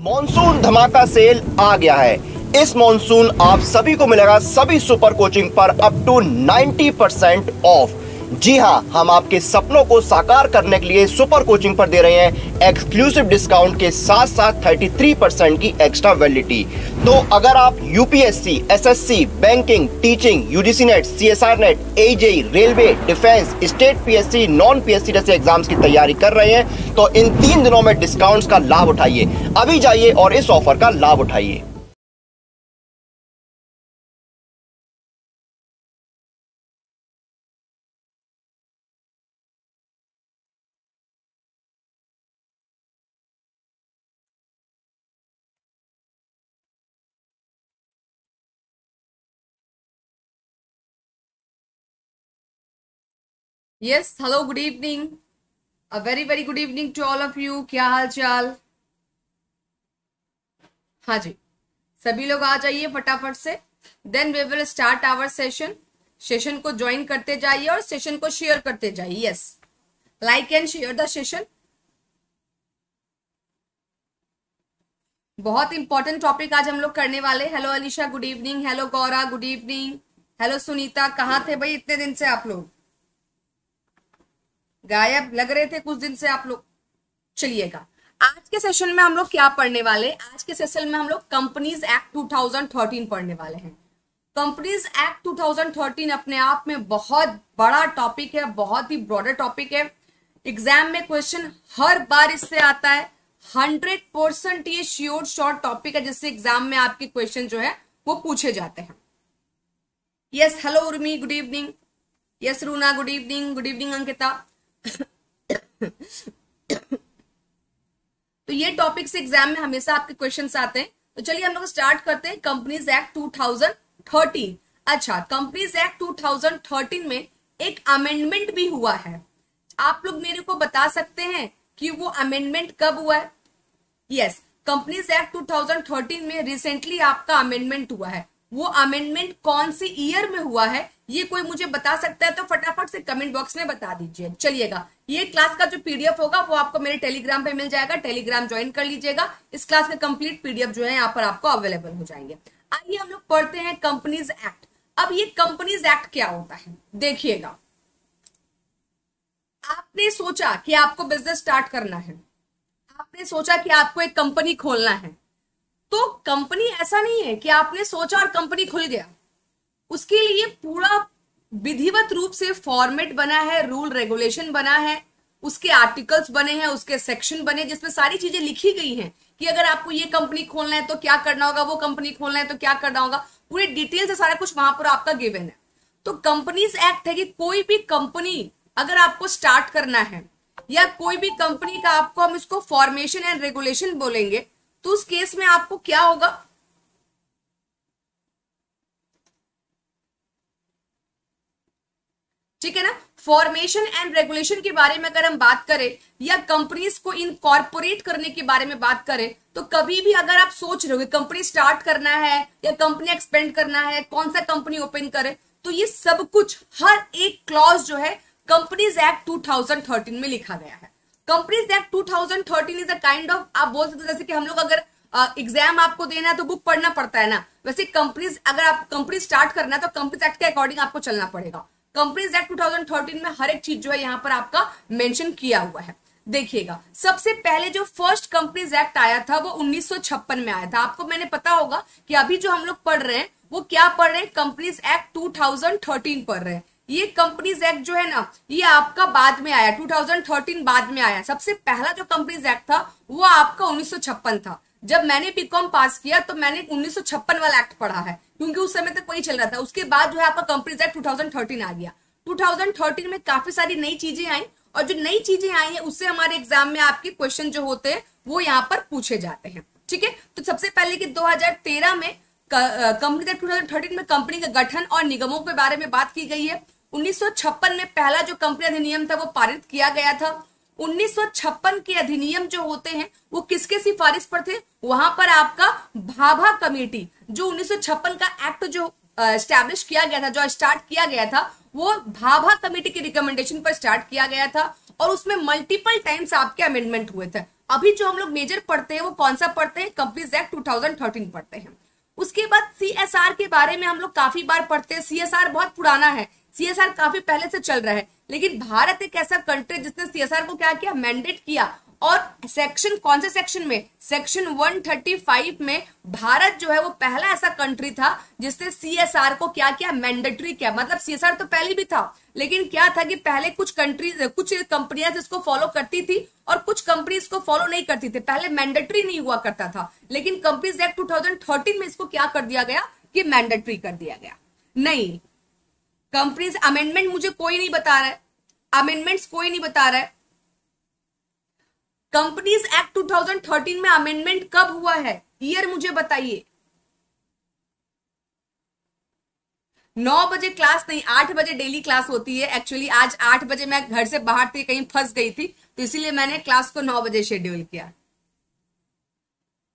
Monsoon धमाका sale आ गया है। इस मॉनसून आप सभी को मिलेगा सभी सुपर कोचिंग पर अप टू 90 परसेंट ऑफ़ जी हाँ हम आपके सपनों को साकार करने के लिए सुपर कोचिंग पर दे रहे हैं एक्सक्लूसिव डिस्काउंट के साथ साथ 33 परसेंट की एक्स्ट्रा वैलिडिटी तो अगर आप UPSC SSC banking teaching UGC NET C S R NET AJE railway defence state PSC non PSC जैसे एग्ज़ाम्स की तैयारी कर रहे हैं तो इन तीन दिनों में डिस्काउंट्स का लाभ उठाइए। अभी जाइए और इस ऑफ़र का लाभ उठाइए। Yes hello good evening a very very good evening to all of you क्या हाल चाल हाँ जी। सभी लोग आ जाइए फटाफट से। Then we will start our session session को ज्वाइन करते जाइए और सेशन को शेयर करते जाइए। Yes like and share the session बहुत इंपॉर्टेंट टॉपिक आज हम लोग करने वाले hello Alisha good evening hello Gaura good evening hello Sunita कहाँ थे भाई इतने दिन से आप लोग? गायब लग रहे थे कुछ दिन से आप लोग। चलिएगा। आज के सेशन में हम लोग क्या पढ़ने वाले आज के सेशन में हम लोग कंपनीज़ एक्ट 2013 पढ़ने वाले हैं। कंपनीज़ एक्ट 2013 अपने आप में बहुत बड़ा टॉपिक है, बहुत ही ब्रॉडर टॉपिक है। एग्ज़ाम में क्वेश्चन हर बार इससे आता है। हंड्रेड परसेंट ये श्योर शॉर्ट टॉपिक है जिससे एग्ज़ाम में आपके क्वेश्चन जो है, वो पूछे जाते हैं। Yes hello Urmi good evening yes Runa good evening good evening Ankita तो ये टॉपिक्स एग्ज़ाम में हमेशा आपके क्वेश्चन आते हैं। तो चलिए हम लोग स्टार्ट करते हैं। कंपनीज़ एक्ट 2013 अच्छा कंपनीज़ एक्ट 2013 में एक अमेंडमेंट भी हुआ है। आप लोग मेरे को बता सकते हैं कि वो अमेंडमेंट कब हुआ है? यस कंपनीज़ एक्ट 2013 में रिसेंटली आपका अमेंडमेंट हुआ है। वो अमेंडमेंट कौन सी ईयर में हुआ है? ये कोई मुझे बता सकता है तो फटाफट से कमेंट बॉक्स में बता दीजिए। चलिएगा। ये क्लास का जो पीडीएफ होगा, वो आपको मेरे टेलीग्राम पे मिल जाएगा। टेलीग्राम ज्वाइन कर लीजिएगा। इस क्लास के कंप्लीट पीडीएफ जो है, यहाँ पर आपको अवेलेबल हो जाएँगे। आइए हम लोग पढ़ते हैं कंपनीज़ एक्ट अब ये कंपनीज़ एक्ट क्या होता है? देखिएगा। आपने सोचा कि आपको बिज़नेस स्टार्ट करना है। आपने सोचा कि आपको एक कंपनी खोलना है। तो कंपनी ऐसा नहीं है कि आपने सोचा और कंपनी खुल गया। उसके लिए पूरा विधिवत रूप से फॉर्मेट बना है रूल रेगुलेशन बना है, उसके आर्टिकल्स बने हैं, उसके सेक्शन बने जिसमें सारी चीज़ें लिखी गई हैं कि अगर आपको ये कंपनी खोलना है तो क्या करना होगा, वो कंपनी खोलना है तो क्या करना होगा, पूरे डिटेल से सारा कुछ वहाँ पर आपका गिवन है। तो कंपनीज़ एक्ट है कि कोई भी कंपनी अगर आपको स्टार्ट करना है या कोई भी कंपनी का आपको हम इसको फॉर्मेशन एंड रेगुलेशन बोलेंगे तो उस केस में आपको क्या होगा? ठीक है ना? फॉर्मेशन एंड रेगुलेशन के बारे में अगर हम बात करें या कंपनीज़ को इनकॉर्पोरेट करने के बारे में बात करें तो कभी भी अगर आप सोच रहे हो कंपनी स्टार्ट करना है या कंपनी एक्सपेंड करना है कौन सा कंपनी ओपन करे तो ये सब कुछ हर एक क्लॉज जो है कंपनीज़ एक्ट 2013 में लिखा गया है। Companies act 2013 is a kind of आप बोल सकते जैसे कि हम लोग अगर एग्ज़ाम uh, आपको देना है तो बुक पढ़ना पड़ता है ना? वैसे कंपनीज़ अगर आप कंपनी स्टार्ट करना है तो कंपनीज़ एक्ट के अकॉर्डिंग आपको चलना पड़ेगा। कंपनीज़ एक्ट 2013 में हर एक चीज़ जो है यहाँ पर आपका मेंशन किया हुआ है। देखिएगा, सबसे पहले जो फ़र्स्ट कंपनीज़ एक्ट आया था, वो 1956 में आया था। आपको मैंने पता होगा कि अभी जो हम लोग पढ़ रहे हैं, वो क्या पढ़ रहे हैं? कंपनीज़ एक्ट 2013 पढ़ रहे हैं। ये कंपनीज़ एक्ट जो है ना, ये आपका बाद में आया 2013 बाद में आया। सबसे पहला जो कंपनीज़ एक्ट था, वो आपका उन्नीस सौ छप्पन था। जब मैंने बीकॉम पास किया तो मैंने उन्नीस सौ छप्पन वाला एक्ट पढ़ा है। क्योंकि उस समय तक वही चल रहा था। उसके बाद जो है आपका कंपनीज़ एक्ट 2013 आ गया। 2013 में काफ़ी सारी नई चीज़ें आई और जो नई चीज़ें आई हैं, उससे हमारे एग्ज़ाम में आपके क्वेश्चन जो होते हैं, वो यहाँ पर पूछे जाते हैं। ठीक है? तो सबसे पहले कि 2013 में कंपनी एक्ट 2013 में कंपनी का गठन और निगमों के बारे में बात की गई है। 1956 में पहला जो कंपनी अधिनियम था, वो पारित किया गया था। 1956 के अधिनियम जो होते हैं, वो किसके सिफारिश पर थे? वहाँ पर आपका भाभा कमेटी जो 1956 का एक्ट जो स्टैब्लिश किया गया था, जो स्टार्ट किया गया था, वो भाभा कमेटी की रिकमेंडेशन पर स्टार्ट किया गया था और उसमें मल्टीपल टाइम्स आपके अमेंडमेंट हुए थे। अभी जो हम लोग मेजर पढ़ते हैं, वो कौन सा पढ़ते हैं? कंपनीज़ एक्ट 2013 पढ़ते हैं उसके बाद सीएसआर के बारे में हम लोग काफ़ी बार पढ़ते हैं। सीएसआर बहुत पुराना है। सीएसआर काफ़ी पहले से चल रहा है। लेकिन भारत एक ऐसा कंट्री जिसने सीएसआर को क्या किया? मैंडेट किया। और सेक्शन कौन से सेक्शन में? सेक्शन 135 में भारत जो है, वो पहला ऐसा कंट्री था जिसने सीएसआर को क्या किया? मैंडेटरी किया। मतलब सीएसआर तो पहले भी था, लेकिन क्या था कि पहले कुछ कंट्रीज़ कुछ कंपनियाँ इसको फॉलो करती थी और कुछ कंपनी इसको फॉलो नहीं करती थी। पहले मैंडेटरी नहीं हुआ करता था, लेकिन कंपनीज़ एक्ट 2013 में इसको क्या कर दिया गया? कि मैंडेटरी कर दिया गया। नहीं। कंपनीज़ अमेंडमेंट मुझे कोई नहीं बता रहा है। अमेंडमेंट्स कोई नहीं बता रहा है। कंपनीज़ एक्ट 2013 में अमेंडमेंट कब हुआ है? ईयर मुझे बताइए। नौ बजे क्लास नहीं, आठ बजे डेली क्लास होती है। एक्चुअली आज आठ बजे मैं घर से बाहर थी, कहीं फंस गई थी तो इसीलिए मैंने क्लास को नौ बजे शेड्यूल किया।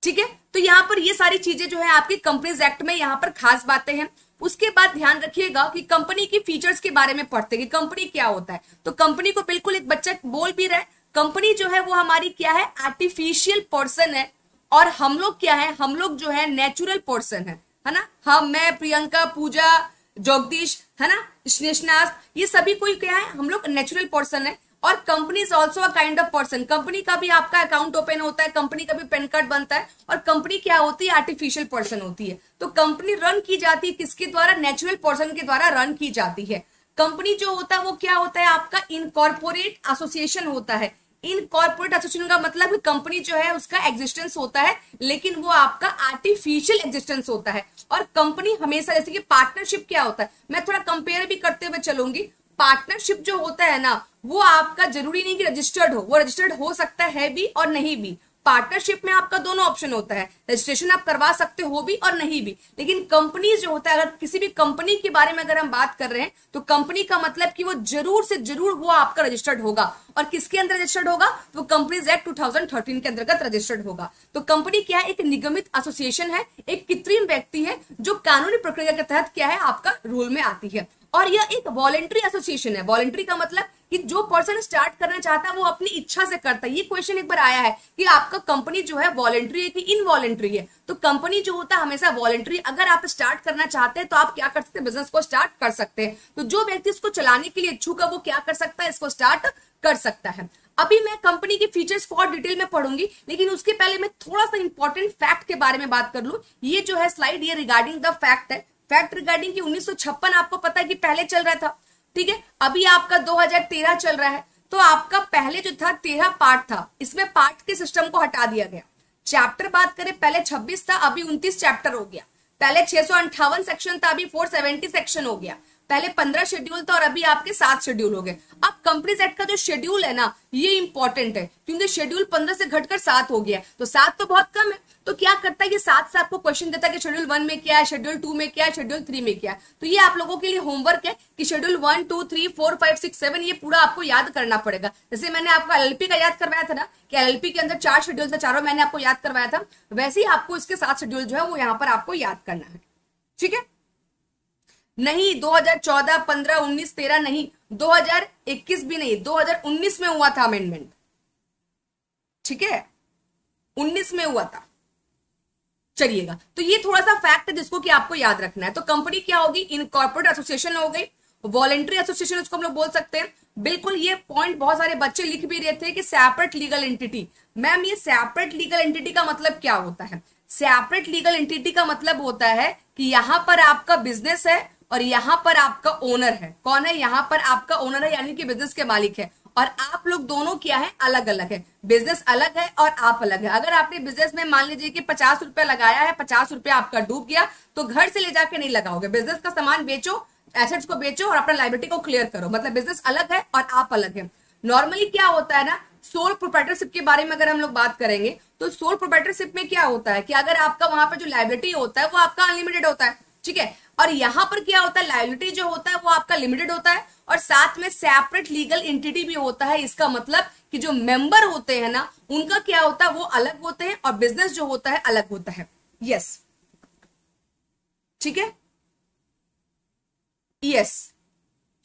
ठीक है? तो यहाँ पर ये सारी चीज़ें जो है, आपकी कंपनीज़ एक्ट में यहाँ पर खास बातें हैं। उसके बाद ध्यान रखिएगा कि कंपनी की फीचर्स के बारे में पढ़ते कि कंपनी क्या होता है। तो कंपनी को बिल्कुल एक बच्चा बोल भी रहा है कंपनी जो है वो हमारी क्या है आर्टिफिशियल पर्सन है। और हम लोग क्या है, हम लोग जो है नेचुरल पर्सन है है ना? हम मैं, प्रियंका, पूजा, जगदीश, है ना? स्नेशनाथ, ये सभी कोई क्या है, हम लोग नेचुरल पर्सन है। और company is also a kind of person company का भी आपका अकाउंट ओपन होता है, कंपनी का भी पेन कार्ड बनता है। और कंपनी क्या होती है आर्टिफिशियल पर्सन होती है। तो कंपनी रन की जाती है किसके द्वारा? नेचुरल पर्सन के द्वारा रन की जाती है। कंपनी जो होता है, वो क्या होता है, आपका इनकॉर्पोरेट एसोसिएशन होता है। इन कॉर्पोरेट एसोसिएशन का मतलब कंपनी जो है, उसका एग्जिस्टेंस होता है, लेकिन वो आपका आर्टिफिशियल एग्जिस्टेंस होता है। और कंपनी हमेशा जैसे कि पार्टनरशिप क्या होता है? मैं थोड़ा कंपेयर भी करते हुए चलूँगी। पार्टनरशिप जो होता है ना, वो आपका ज़रूरी नहीं कि रजिस्टर्ड हो। वो रजिस्टर्ड हो सकता है भी और नहीं भी। पार्टनरशिप में आपका दोनों ऑप्शन होता है। रजिस्ट्रेशन आप करवा सकते हो भी और नहीं भी। लेकिन कंपनी जो होता है, अगर किसी भी कंपनी के बारे में अगर हम बात कर रहे हैं तो कंपनी का मतलब कि वो ज़रूर से ज़रूर वो आपका रजिस्टर्ड होगा। और किसके अंदर रजिस्टर्ड होगा? तो कंपनीज़ एक्ट 2013 के अंतर्गत रजिस्टर्ड होगा। तो कंपनी क्या है? एक निगमित एसोसिएशन है, एक कृत्रिम व्यक्ति है, जो कानूनी प्रक्रिया के तहत क्या है? आपका रूल में आती है। और यह एक वॉलेंट्री एसोसिएशन है। वॉलेंट्री का मतलब कि जो पर्सन स्टार्ट करना चाहता है, वो अपनी इच्छा से करता है। ये क्वेश्चन एक बार आया है कि आपका कंपनी जो है वॉलेंट्री है कि इनवॉलेंट्री है। तो कंपनी जो होता है, हमेशा वॉलेंट्री अगर आप स्टार्ट करना चाहते हैं तो आप क्या कर सकते हैं? बिज़नेस को स्टार्ट कर सकते हैं। तो जो व्यक्ति इसको चलाने के लिए इच्छुक है, वो क्या कर सकता है? इसको स्टार्ट कर सकता है। अभी मैं कंपनी के फीचर्स और डिटेल में पढ़ूँगी, लेकिन उसके पहले मैं थोड़ा सा इंपॉर्टेंट फैक्ट के बारे में बात कर लू। ये जो है स्लाइड ये रिगार्डिंग द फैक्ट है। फैक्ट रिगार्डिंग की उन्नीस आपको पता है कि पहले चल रहा था। ठीक है? अभी आपका 2013 चल रहा है तो आपका पहले जो था, तेरह पार्ट था। इसमें पार्ट के सिस्टम को हटा दिया गया। चैप्टर बात करें, पहले 26 था, अभी 29 चैप्टर हो गया। पहले छह सेक्शन था, अभी 470 सेक्शन हो गया। पहले पंद्रह शेड्यूल था और अभी आपके सात शेड्यूल हो गए। अब कंपनी एक्ट का जो शेड्यूल है ना, ये इंपॉर्टेंट है, क्योंकि शेड्यूल पंद्रह से घटकर सात हो गया तो सात तो बहुत कम है। तो क्या करता है कि सात से आपको क्वेश्चन देता है कि शेड्यूल वन में क्या है शेड्यूल टू में क्या है शेड्यूल थ्री में क्या है? तो ये आप लोगों के लिए होमवर्क है कि schedule one two three four five six seven ये पूरा आपको याद करना पड़ेगा। जैसे मैंने आपको एलएलपी का याद करवाया था ना कि एलएलपी के अंदर चार शेड्यूल था चारों मैंने आपको याद करवाया था वैसे ही आपको इसके सात शेड्यूल जो है वो यहाँ पर आपको याद करना है। ठीक है? नहीं 2014, 15, 19, 13 नहीं 2021 भी नहीं 2019 में हुआ था अमेंडमेंट ठीक है? 19 में हुआ था। चलिएगा। तो ये थोड़ा सा फैक्ट है जिसको कि आपको याद रखना है। तो कंपनी क्या होगी? इन कॉर्पोरेट एसोसिएशन हो गई। वॉलेंट्री एसोसिएशन उसको हम लोग बोल सकते हैं। बिल्कुल ये पॉइंट बहुत सारे बच्चे लिख भी रहे थे कि सेपरेट लीगल एंटिटी मैम ये सेपरेट लीगल एंटिटी का मतलब क्या होता है? सेपरेट लीगल एंटिटी का मतलब होता है कि यहाँ पर आपका बिज़नेस है और यहाँ पर आपका ओनर है। कौन है? यहाँ पर आपका ओनर है, यानी कि बिज़नेस के मालिक है। और आप लोग दोनों क्या है? अलग अलग है। बिज़नेस अलग है और आप अलग है। अगर आपने बिज़नेस में मान लीजिए कि पचास रुपया लगाया है, पचास रुपया आपका डूब गया तो घर से ले जाके नहीं लगाओगे। बिज़नेस का सामान बेचो एसेट्स को बेचो और अपना लाइबिलिटी को क्लियर करो। मतलब बिज़नेस अलग है और आप अलग है। नॉर्मली क्या होता है ना सोल प्रोप्राइटरशिप के बारे में अगर हम लोग बात करेंगे तो सोल प्रोप्राइटरशिप में क्या होता है कि अगर आपका वहाँ पर जो लाइबिलिटी होता है, वो आपका अनलिमिटेड होता है। ठीक है? और यहाँ पर क्या होता है लाइबिलिटी जो होता है वो आपका लिमिटेड होता है और साथ में सेपरेट लीगल एंटिटी भी होता है। इसका मतलब कि जो मेंबर होते हैं ना, उनका क्या होता है, वो अलग होते हैं और बिज़नेस जो होता है, अलग होता है। यस ठीक है? यस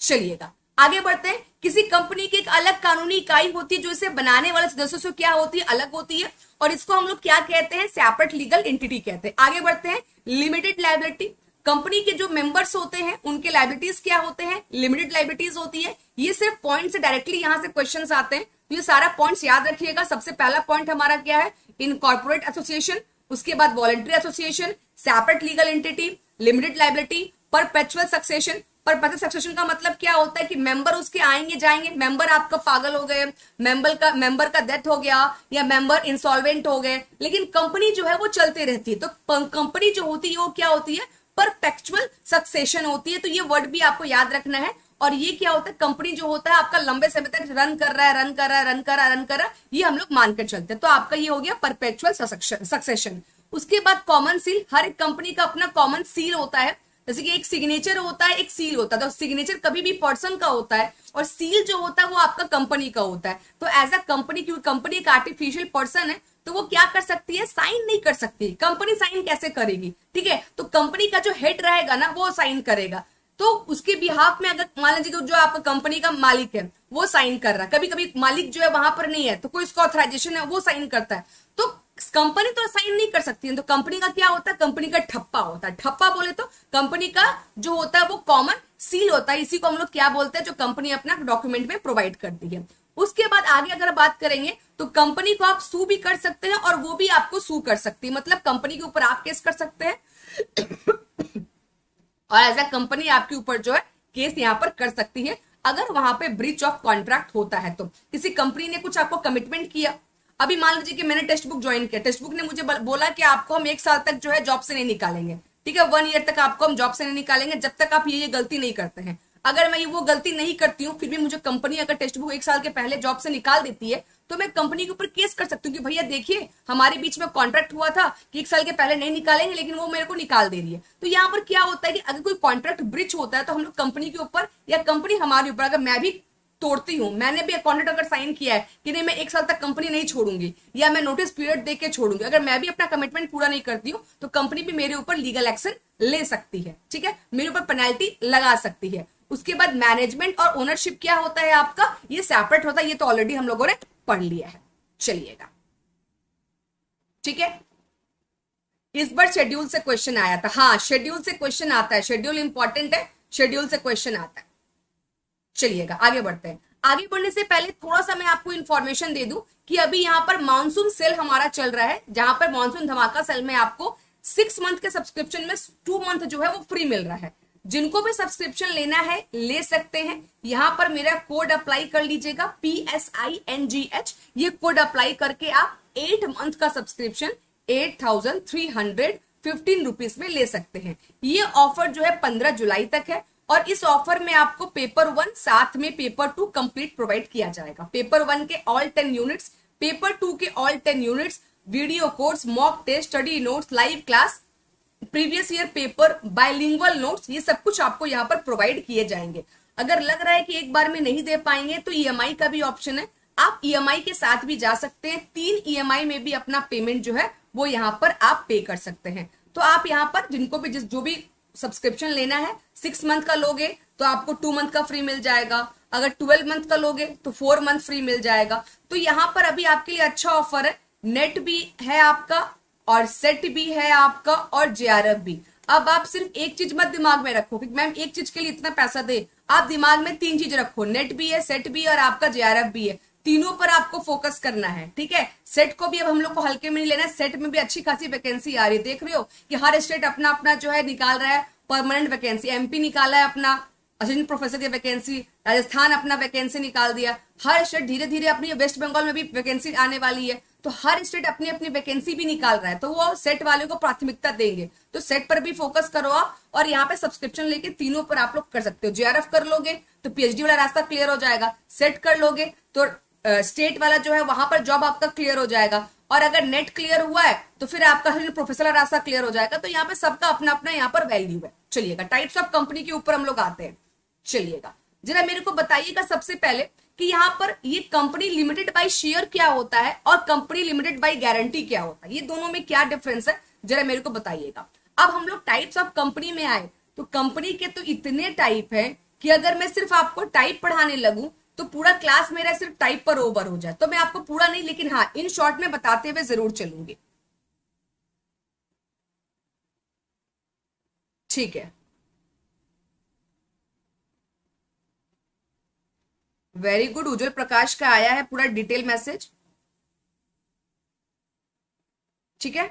चलिएगा। आगे बढ़ते हैं। किसी कंपनी की एक अलग कानूनी इकाई होती है, जो इसे बनाने वाले सदस्यों से क्या होती है, अलग होती है। और इसको हम लोग क्या कहते हैं सेपरेट लीगल एंटिटी कहते हैं। आगे बढ़ते हैं। लिमिटेड लाइबिलिटी कंपनी के जो मेंबर्स होते हैं, उनके लाइबिलिटीज क्या होते हैं? लिमिटेड लाइबिलिटीज होती है। ये सिर्फ़ पॉइंट से डायरेक्टली यहाँ से क्वेश्चन आते हैं। तो ये सारा पॉइंट्स याद रखिएगा। सबसे पहला पॉइंट हमारा क्या है? इन कॉर्पोरेट एसोसिएशन उसके बाद voluntary association separate legal entity limited liability पर परपेचुअल सक्सेशन पर सक्सेशन का मतलब क्या होता है कि मेंबर उसके आएँगे, जाएँगे। मेंबर आपका पागल हो गए मेंबर का मेंबर का डेथ हो गया या मेंबर इंसॉल्वेंट हो गए। लेकिन कंपनी जो है वो चलते रहती है। तो कंपनी जो होती है, वो क्या होती है? परपेक्चुअल सक्सेशन होती है तो ये वर्ड भी आपको याद रखना है। और ये क्या होता है, कंपनी जो होता है, आपका लंबे समय तक रन कर रहा है, रन कर रहा है, रन कर रहा है, रन कर रहा है, ये हम लोग मानकर चलते हैं। तो आपका ये हो गया परपेचुअल सक्सेशन उसके बाद कॉमन सील, हर एक कंपनी का अपना कॉमन सील होता है। जैसे कि एक सिग्नेचर होता है, एक सील होता है। तो सिग्नेचर कभी भी पर्सन का होता है और सील जो होता है, वो आपका कंपनी का होता है। तो एज अ कंपनी, क्योंकि कंपनी एक आर्टिफिशियल पर्सन है तो वो क्या कर सकती है? साइन नहीं कर सकती। कंपनी साइन कैसे करेगी? ठीक है? तो कंपनी का जो हेड रहेगा ना, वो साइन करेगा। तो उसके बिहाफ में अगर मान लीजिए जो आपका कंपनी का मालिक है, वो साइन कर रहा है। कभी कभी मालिक जो है वहाँ पर नहीं है तो कोई उसका ऑथराइजेशन है, वो साइन करता है। तो कंपनी तो साइन नहीं कर सकती है। तो कंपनी का क्या होता है? कंपनी का ठप्पा होता है। ठप्पा बोले तो कंपनी का जो होता है, वो कॉमन सील होता है। इसी को हम लोग क्या बोलते हैं? जो कंपनी अपना डॉक्यूमेंट में प्रोवाइड करती है। उसके बाद आगे अगर बात करेंगे तो कंपनी को आप सू भी कर सकते हैं और वो भी आपको सू कर सकती है। मतलब कंपनी के ऊपर आप केस कर सकते हैं। और एज अ कंपनी आपके ऊपर जो है केस यहाँ पर कर सकती है। अगर वहाँ पे ब्रिच ऑफ़ कॉन्ट्रैक्ट होता है तो। किसी कंपनी ने कुछ आपको कमिटमेंट किया। अभी मान लीजिए कि मैंने टेक्स्ट बुक ज्वाइन किया। टेक्स्ट बुक ने मुझे बोला कि आपको हम एक साल तक जो है जॉब से नहीं निकालेंगे। ठीक है वन ईयर तक आपको हम जॉब से नहीं निकालेंगे जब तक आप ये ये गलती नहीं करते हैं। अगर मैं वो गलती नहीं करती हूँ, फिर भी मुझे कंपनी अगर टेक्स्ट बुक एक साल के पहले जॉब से निकाल देती है तो मैं कंपनी के ऊपर केस कर सकती हूँ कि भैया देखिए, हमारे बीच में कॉन्ट्रैक्ट हुआ था कि एक साल के पहले नहीं निकालेंगे, लेकिन वो मेरे को निकाल दे रही है। तो यहाँ पर क्या होता है कि अगर कोई कॉन्ट्रैक्ट ब्रिच होता है तो हम लोग कंपनी के ऊपर या कंपनी हमारे ऊपर, अगर मैं भी तोड़ती हूँ, मैंने भी कॉन्ट्रैक्ट अगर साइन किया है कि नहीं, मैं एक साल तक कंपनी नहीं छोड़ूँगी, या मैं नोटिस पीरियड देके छोड़ूँगी, अगर मैं भी अपना कमिटमेंट पूरा नहीं करती हूँ तो कंपनी भी मेरे ऊपर लीगल एक्शन ले सकती है, ठीक है? मेरे ऊपर पेनाल्टी लगा सकती है। उसके बाद मैनेजमेंट और ओनरशिप क्या होता है आपका? ये सेपरेट होता है, ये तो ऑलरेडी हम लोगों ने पढ़ लिया है। चलिएगा। ठीक है? इस बार शेड्यूल से क्वेश्चन आया था। हाँ शेड्यूल से क्वेश्चन आता है। शेड्यूल इंपॉर्टेंट है शेड्यूल से क्वेश्चन आता है। चलिएगा, आगे बढ़ते हैं। आगे बढ़ने से पहले थोड़ा सा मैं आपको इन्फॉर्मेशन दे दूँ कि अभी यहाँ पर मानसून सेल हमारा चल रहा है, जहाँ पर मानसून धमाका सेल में आपको सिक्स मंथ के सब्सक्रिप्शन में टू मंथ जो है वो फ्री मिल रहा है। जिनको भी सब्सक्रिप्शन लेना है, ले सकते हैं। यहाँ पर मेरा कोड अप्लाई कर लीजिएगा P S I N G H ये कोड अप्लाई करके आप एट मंथ का subscription eight thousand three hundred fifteen rupees में ले सकते हैं। ये ऑफ़र जो है पंद्रह जुलाई तक है और इस ऑफ़र में आपको पेपर वन साथ में पेपर टू कंप्लीट प्रोवाइड किया जाएगा। पेपर वन के all ten units paper two के all ten units video course mock test study notes live class previous year paper bilingual notes ये सब कुछ आपको यहाँ पर प्रोवाइड किए जाएँगे। अगर लग रहा है कि एक बार में नहीं दे पाएँगे तो ईएमआई का भी ऑप्शन है। आप ईएमआई के साथ भी जा सकते हैं। तीन ईएमआई में भी अपना पेमेंट जो है, वो यहाँ पर आप पे कर सकते हैं। तो आप यहाँ पर जिनको भी जिस, जो भी सब्सक्रिप्शन लेना है सिक्स मंथ का लोगे तो आपको टू मंथ का फ्री मिल जाएगा। अगर ट्वेल्व मंथ का लोगे तो फोर मंथ फ्री मिल जाएगा। तो यहाँ पर अभी आपके लिए अच्छा ऑफ़र है। नेट भी है आपका और सेट भी है आपका और जेआरएफ भी। अब आप सिर्फ़ एक चीज़ मत दिमाग में रखो कि मैम, एक चीज़ के लिए इतना पैसा दे। आप दिमाग में तीन चीज़ रखो। नेट भी है सेट भी है और आपका जेआरएफ भी है। तीनों पर आपको फोकस करना है, ठीक है? सेट को भी अब हम लोग को हल्के में नहीं लेना है। सेट में भी अच्छी खासी वैकेंसी आ रही है। देख रहे हो कि हर स्टेट अपना अपना जो है निकाल रहा है। परमानेंट वैकेंसी एमपी निकाला है अपना। असिस्टेंट प्रोफेसर की वैकेंसी राजस्थान अपना वैकेंसी निकाल दिया। हर स्टेट धीरे धीरे अपनी वेस्ट बंगाल में भी वैकेंसी आने वाली है। तो हर स्टेट अपनी अपनी वैकेंसी भी निकाल रहा है तो वो सेट वाले को प्राथमिकता देंगे। तो सेट पर भी फोकस करो आप, और यहाँ पे सब्सक्रिप्शन लेके तीनों पर आप लोग कर सकते हो। जेआरएफ कर लोगे तो पीएचडी वाला रास्ता क्लियर हो जाएगा। सेट कर लोगे तो स्टेट वाला जो है, वहाँ पर जॉब आपका क्लियर हो जाएगा। और अगर नेट क्लियर हुआ है तो फिर आपका प्रोफेशनल रास्ता क्लियर हो जाएगा। तो यहाँ पे सबका अपना अपना यहाँ पर वैल्यू है। चलिएगा टाइप्स ऑफ़ कंपनी के ऊपर हम लोग आते हैं। चलिएगा। जरा मेरे को बताइएगा सबसे पहले कि यहाँ पर ये कंपनी लिमिटेड बाय शेयर क्या होता है और कंपनी लिमिटेड बाय गारंटी क्या होता है? ये दोनों में क्या डिफरेंस है? जरा मेरे को बताइएगा। अब हम लोग टाइप्स ऑफ़ कंपनी में आए तो कंपनी के तो इतने टाइप है कि अगर मैं सिर्फ़ आपको टाइप पढ़ाने लगू तो पूरा क्लास मेरा सिर्फ़ टाइप पर ओवर हो जाए। तो मैं आपको पूरा नहीं, लेकिन हाँ इन शॉर्ट में बताते हुए ज़रूर चलूँगी। ठीक है। वेरी गुड उज्जवल प्रकाश का आया है पूरा डिटेल मैसेज ठीक है?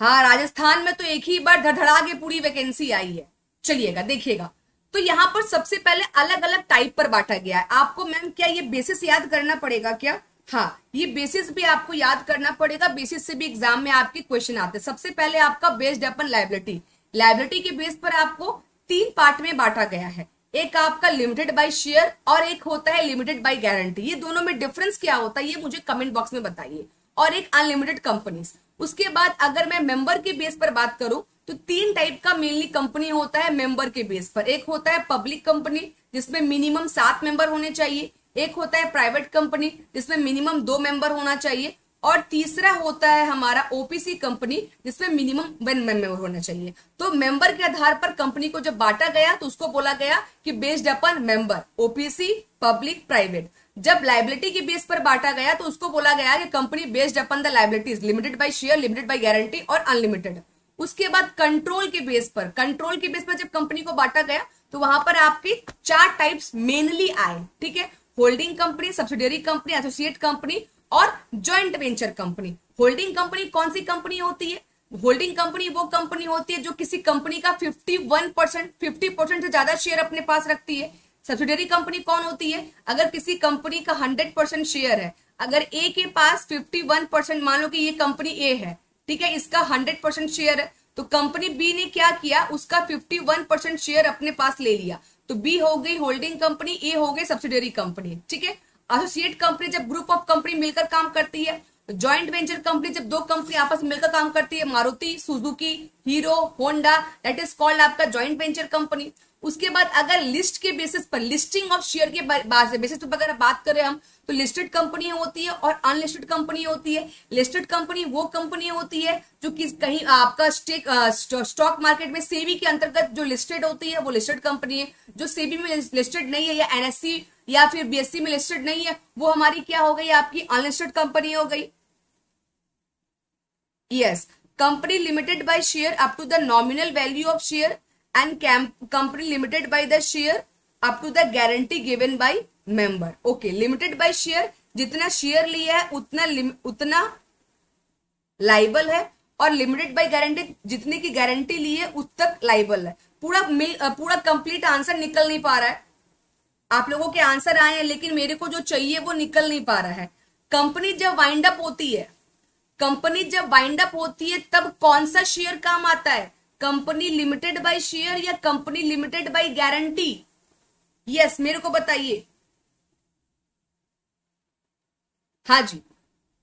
हाँ राजस्थान में तो एक ही बार धड़धड़ा के पूरी वैकेंसी आई है। चलिएगा, देखिएगा। तो यहाँ पर सबसे पहले अलग अलग टाइप पर बांटा गया है। आपको मैम क्या ये बेसिस याद करना पड़ेगा क्या? हाँ ये बेसिस भी आपको याद करना पड़ेगा। बेसिस से भी एग्ज़ाम में आपके क्वेश्चन आते हैं। सबसे पहले आपका बेस्ड अपन लाइबिलिटी लाइबिलिटी के बेस पर आपको तीन पार्ट में बांटा गया है। एक आपका लिमिटेड बाय शेयर और एक होता है लिमिटेड बाय गारंटी ये दोनों में डिफरेंस क्या होता है, ये मुझे कमेंट बॉक्स में बताइए। और एक अनलिमिटेड कंपनीज़ उसके बाद अगर मैं मेंबर के बेस पर बात करूँ तो तीन टाइप का मेनली कंपनी होता है मेंबर के बेस पर। एक होता है पब्लिक कंपनी जिसमें मिनिमम सात मेंबर होने चाहिए। एक होता है प्राइवेट कंपनी जिसमें मिनिमम दो मेंबर होना चाहिए। और तीसरा होता है हमारा ओपीसी कंपनी जिसमें मिनिमम वन मेंबर होना चाहिए। तो मेंबर के आधार पर कंपनी को जब बांटा गया तो उसको बोला गया कि based upon member OPC public private जब लाइबिलिटी के बेस पर बांटा गया तो उसको बोला गया कि company based upon the liabilities limited by share limited by guarantee और अनलिमिटेड उसके बाद कंट्रोल के बेस पर कंट्रोल के बेस पर जब कंपनी को बांटा गया तो वहाँ पर आपके चार टाइप्स मेनली आए, ठीक है? Holding company subsidiary company associate company और joint venture company holding company कौन सी कंपनी होती है? होल्डिंग कंपनी वो कंपनी होती है जो किसी कंपनी का 51 परसेंट फिफ्टी परसेंट से ज़्यादा शेयर अपने पास रखती है। सब्सिडरी कंपनी कौन होती है? अगर किसी कंपनी का 100 परसेंट शेयर है, अगर ए के पास 51 परसेंट मान लो कि ये कंपनी ए है, ठीक है, इसका 100 परसेंट शेयर है तो कंपनी बी ने क्या किया? उसका 51 परसेंट शेयर अपने पास ले लिया। तो बी हो गई होल्डिंग कंपनी ए हो गई सब्सिडरी कंपनी ठीक है? एसोसिएट कंपनी जब ग्रुप ऑफ़ कंपनी मिलकर काम करती है ज्वाइंट वेंचर कंपनी जब दो कंपनी आपस में मिलकर काम करती है, Maruti, Suzuki Hero Honda that is called आपका ज्वाइंट वेंचर कंपनी उसके बाद अगर लिस्ट के बेसिस पर लिस्टिंग ऑफ़ शेयर के बेसिस पर अगर बात करें हम तो लिस्टेड कंपनी होती है और अनलिस्टेड कंपनी होती है। लिस्टेड कंपनी वो कंपनी होती है जो कि कहीं आपका स्टेक स्टॉक मार्केट में सेबी के अंतर्गत जो लिस्टेड होती है, वो लिस्टेड कंपनी है। जो सेबी में लिस्टेड नहीं है या एनएससी या फिर बीएससी में लिस्टेड नहीं है, वो हमारी क्या हो गई? आपकी अनलिस्टेड कंपनी हो गई। Yes company limited by share up to the nominal value of share and company limited by the share up to the guarantee given by member okay limited by share जितना share लिया है, उतना उतना liable है, और limited by guarantee जितने की guarantee ली है, उस तक लाइबल है। पूरा पूरा कंप्लीट आंसर निकल नहीं पा रहा है। आप लोगों के आंसर आए हैं, लेकिन मेरे को जो चाहिए, वो निकल नहीं पा रहा है। कंपनी जब वाइंड अप होती है कंपनी जब वाइंड अप होती है, तब कौन सा शेयर काम आता है? कंपनी लिमिटेड बाय शेयर या company limited by guarantee? Yes मेरे को बताइए। हाँ जी।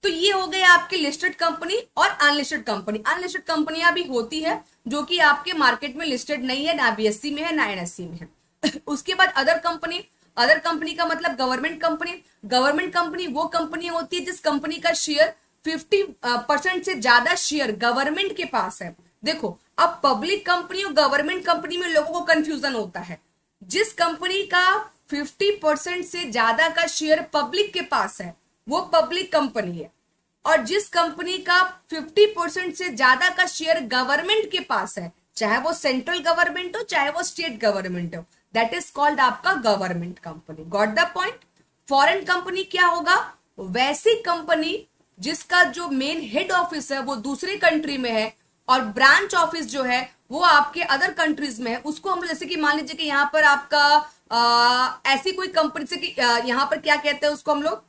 तो ये हो गए आपकी लिस्टेड कंपनी और अनलिस्टेड कंपनी अनलिस्टेड कंपनियाँ भी होती है, जो कि आपके मार्केट में लिस्टेड नहीं है, ना बीएससी में है, ना एनएससी में है। उसके बाद अदर कंपनी अदर कंपनी का मतलब गवर्नमेंट कंपनी गवर्नमेंट कंपनी वो कंपनी होती है जिस कंपनी का शेयर 50 परसेंट से ज़्यादा शेयर गवर्नमेंट के पास है। देखो अब पब्लिक कंपनी और गवर्नमेंट कंपनी में लोगों को कंफ्यूजन होता है। जिस कंपनी का 50 परसेंट से ज़्यादा का शेयर पब्लिक के पास है, वो पब्लिक कंपनी है। और जिस कंपनी का 50 परसेंट से ज़्यादा का शेयर गवर्नमेंट के पास है, चाहे वो सेंट्रल गवर्नमेंट हो, चाहे वो स्टेट गवर्नमेंट हो दैट इज़ कॉल्ड आपका government company got the point foreign company क्या होगा? वैसी कंपनी जिसका जो मेन हेड ऑफ़िस है, वो दूसरे कंट्री में है और ब्रांच ऑफ़िस जो है वो आपके अदर कंट्रीज़ में है उसको हम जैसे कि मान लीजिए कि यहाँ पर आपका आ, ऐसी कोई कंपनी से कि यहाँ पर क्या कहते हैं उसको हम लोग?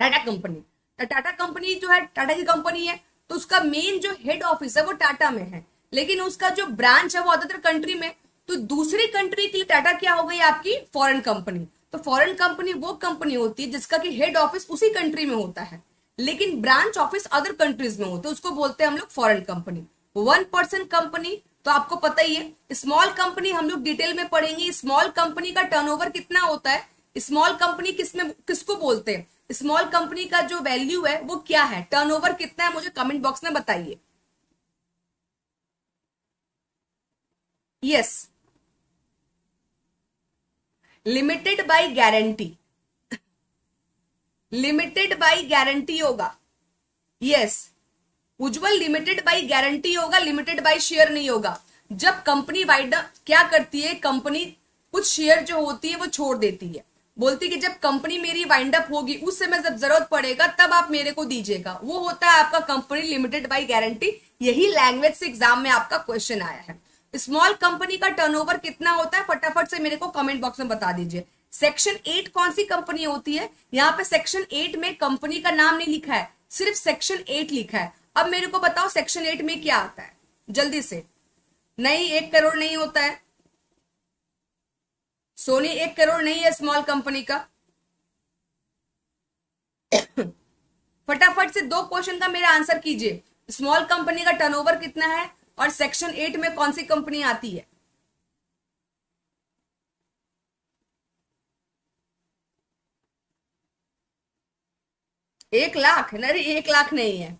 टाटा कंपनी टाटा कंपनी जो है टाटा की कंपनी है तो उसका मेन जो हेड ऑफ़िस है वो टाटा में है. लेकिन उसका जो ब्रांच है वो अदर कंट्री में तो दूसरी कंट्री के लिए टाटा क्या हो गई आपकी? फॉरेन कंपनी तो फॉरेन कंपनी वो कंपनी होती है जिसका कि हेड ऑफ़िस उसी कंट्री में होता है. लेकिन ब्रांच ऑफ़िस अदर कंट्रीज़ में हैं उसको बोलते हैं हम लोग foreign company. One percent company तो आपको पता ही है, स्मॉल कंपनी हम लोग डिटेल में पढ़ेंगे, स्मॉल कंपनी का टर्नओवर कितना होता है, स्मॉल कंपनी किसमें किसको बोलते हैं? स्मॉल कंपनी का जो वैल्यू है, वो क्या है? टर्नओवर कितना है, मुझे कमेंट बॉक्स में बताइए। Yes limited by guarantee limited by guarantee होगा। Yes Ujjwal limited by guarantee होगा लिमिटेड बाय शेयर नहीं होगा। जब कंपनी वाइड क्या करती है? कंपनी कुछ शेयर जो होती है, वो छोड़ देती है। बोलती कि जब कंपनी मेरी वाइंड अप होगी, उस समय जब ज़रूरत पड़ेगा, तब आप मेरे को दीजिएगा। वो होता है आपका कंपनी लिमिटेड बाय गारंटी यही लैंग्वेज से एग्ज़ाम में आपका क्वेश्चन आया है। स्मॉल कंपनी का टर्नओवर कितना होता है? फटाफट से मेरे को कमेंट बॉक्स में बता दीजिए। सेक्शन एट कौन सी कंपनी होती है? यहाँ पे सेक्शन एट में कंपनी का नाम नहीं लिखा है, सिर्फ़ सेक्शन एट लिखा है। अब मेरे को बताओ सेक्शन एट में क्या आता है? जल्दी से। नहीं, एक करोड़ नहीं होता है। सोनी एक करोड़ नहीं है स्मॉल कंपनी का। फटाफट से दो क्वेश्चन का मेरा आंसर कीजिए। स्मॉल कंपनी का टर्नओवर कितना है? और सेक्शन एट में कौन सी कंपनी आती है? एक लाख नहीं एक लाख नहीं है।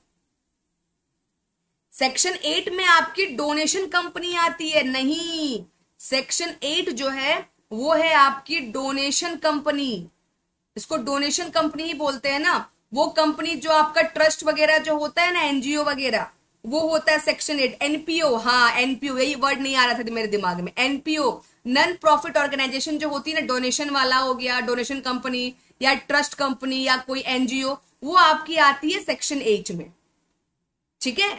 सेक्शन एट में आपकी डोनेशन कंपनी आती है। नहीं सेक्शन एट जो है, वो है आपकी डोनेशन कंपनी इसको डोनेशन कंपनी ही बोलते हैं ना। वो कंपनी जो आपका ट्रस्ट वगैरह जो होता है ना एनजीओ वगैरह, वो होता है सेक्शन एट एनपीओ हाँ एनपीओ यही वर्ड नहीं आ रहा था मेरे दिमाग में। एनपीओ नॉन प्रॉफिट ऑर्गेनाइजेशन जो होती है ना डोनेशन वाला हो गया डोनेशन कंपनी या ट्रस्ट कंपनी या कोई एनजीओ वो आपकी आती है सेक्शन एच में। ठीक है?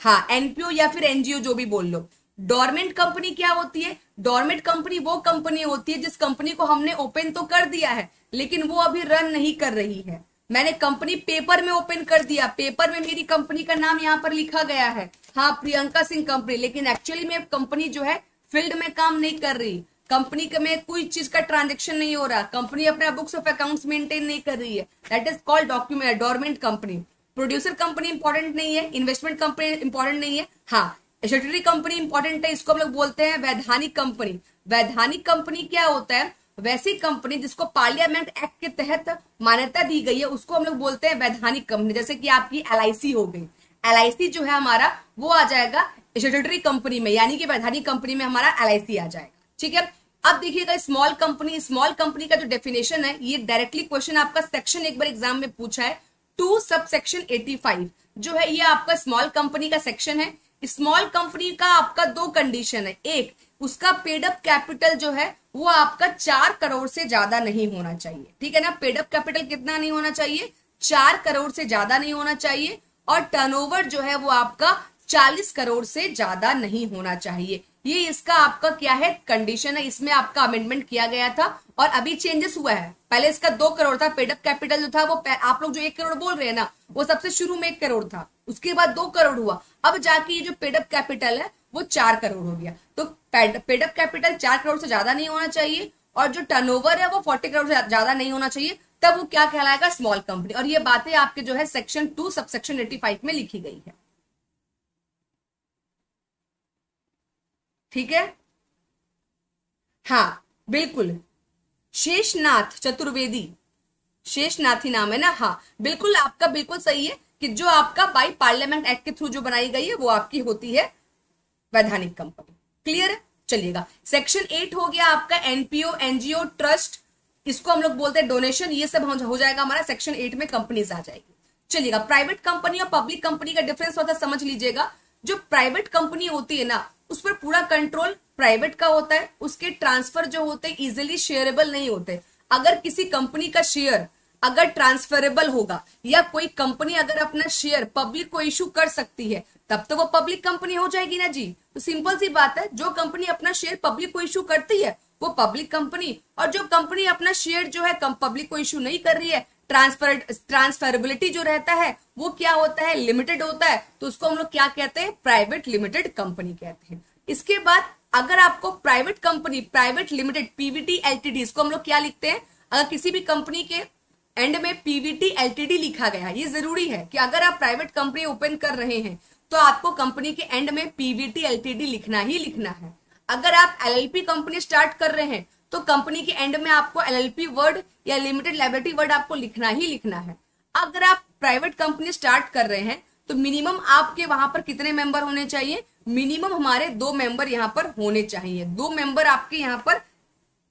हाँ एनपीओ या फिर एनजीओ जो भी बोल लो। डॉर्मेंट कंपनी क्या होती है? डॉर्मेंट कंपनी वो कंपनी होती है जिस कंपनी को हमने ओपन तो कर दिया है, लेकिन वो अभी रन नहीं कर रही है। मैंने कंपनी पेपर में ओपन कर दिया। पेपर में मेरी कंपनी का नाम यहाँ पर लिखा गया है। हाँ प्रियंका सिंह कंपनी, लेकिन एक्चुअली में कंपनी जो है फ़ील्ड में काम नहीं कर रही। कंपनी में कोई चीज़ का ट्रांजेक्शन नहीं हो रहा। कंपनी अपना बुक्स ऑफ़ अकाउंट्स मेंटेन नहीं कर रही है। That is called document dormant company producer company important नहीं है इन्वेस्टमेंट कंपनी इंपॉर्टेंट नहीं है। हाँ स्टेटरी कंपनी इंपॉर्टेंट है, इसको हम लोग बोलते हैं वैधानिक कंपनी वैधानिक कंपनी क्या होता है? वैसी कंपनी जिसको पार्लियामेंट एक्ट के तहत मान्यता दी गई है, उसको हम लोग बोलते हैं वैधानिक कंपनी जैसे कि आपकी LIC हो गई। LIC जो है हमारा, वो आ जाएगा स्टेटरी कंपनी में, यानी कि वैधानिक कंपनी में हमारा LIC आ जाएगा। ठीक है? अब देखिएगा स्मॉल कंपनी स्मॉल कंपनी का जो डेफिनेशन है, ये डायरेक्टली क्वेश्चन आपका सेक्शन एक बार एग्ज़ाम में पूछा है। टू सब सेक्शन एटी फाइव जो है, ये आपका स्मॉल कंपनी का सेक्शन है। स्मॉल कंपनी का आपका दो कंडीशन है। एक, उसका पेडअप कैपिटल जो है, वो आपका चार करोड़ से ज़्यादा नहीं होना चाहिए। ठीक है ना? पेडअप कैपिटल कितना नहीं होना चाहिए? चार करोड़ से ज़्यादा नहीं होना चाहिए। और टर्नओवर जो है, वो आपका चालीस करोड़ से ज़्यादा नहीं होना चाहिए। ये इसका आपका क्या है कंडीशन है, इसमें आपका अमेंडमेंट किया गया था और अभी चेंजेस हुआ है। पहले इसका दो करोड़ था पेडअप कैपिटल जो था, वो आप लोग जो एक करोड़ बोल रहे हैं ना, वो सबसे शुरू में एक करोड़ था। उसके बाद दो करोड़ हुआ। अब जाके ये जो पेडअप कैपिटल है, वो चार करोड़ हो गया। तो पेडअप कैपिटल चार करोड़ से ज़्यादा नहीं होना चाहिए और जो टर्नओवर है, वो फोर्टी करोड़ से ज़्यादा नहीं होना चाहिए। तब वो क्या कहलाएगा? स्मॉल कंपनी और ये बातें आपके जो है सेक्शन टू सब सेक्शन एटी फाइव में लिखी गई है। ठीक है? हाँ बिल्कुल। शेषनाथ चतुर्वेदी। शेषनाथ ही नाम है ना? हाँ बिल्कुल आपका बिल्कुल सही है कि जो आपका बाई पार्लियामेंट एक्ट के थ्रू जो बनाई गई है, वो आपकी होती है वैधानिक कंपनी। क्लियर है? चलिएगा। सेक्शन एट हो गया आपका एनपीओ एनजीओ ट्रस्ट इसको हम लोग बोलते हैं डोनेशन ये सब हो जाएगा हमारा सेक्शन एट में कंपनीज़ आ जाएगी। चलिएगा। प्राइवेट कंपनी और पब्लिक कंपनी का डिफरेंस होता समझ लीजिएगा। जो प्राइवेट कंपनी होती है ना उस पर पूरा कंट्रोल प्राइवेट का होता है। उसके ट्रांसफ़र जो होते हैं इजिली शेयरेबल नहीं होते। अगर किसी कंपनी का शेयर अगर ट्रांसफरेबल होगा, या कोई कंपनी अगर अपना शेयर पब्लिक को इश्यू कर सकती है, तब तो वो पब्लिक कंपनी हो जाएगी ना जी। तो सिंपल सी बात है, जो कंपनी अपना शेयर पब्लिक को इश्यू करती है, वो पब्लिक कंपनी और जो कंपनी अपना शेयर जो है पब्लिक को इश्यू नहीं कर रही है ट्रांसफ़र, ट्रांसफरेबिलिटी जो रहता है, वो क्या होता है? लिमिटेड होता है। तो उसको हम लोग क्या कहते हैं? प्राइवेट लिमिटेड कंपनी कहते हैं। इसके बाद अगर आपको private company private limited PVT LTD इसको हम लोग क्या लिखते हैं? अगर किसी भी कंपनी के एंड में पीवीटी एलटीडी लिखा गया ये ज़रूरी है कि अगर आप प्राइवेट कंपनी ओपन कर रहे हैं तो आपको कंपनी के एंड में पीवीटी एलटीडी लिखना ही लिखना है। अगर आप एलएलपी कंपनी स्टार्ट कर रहे हैं तो कंपनी के एंड में आपको एलएलपी वर्ड या लिमिटेड लाइबिलिटी वर्ड आपको लिखना ही लिखना है। अगर आप प्राइवेट कंपनी स्टार्ट कर रहे हैं तो मिनिमम आपके वहाँ पर कितने मेंबर होने चाहिए? मिनिमम हमारे दो मेंबर यहाँ पर होने चाहिए। दो मेंबर आपके यहाँ पर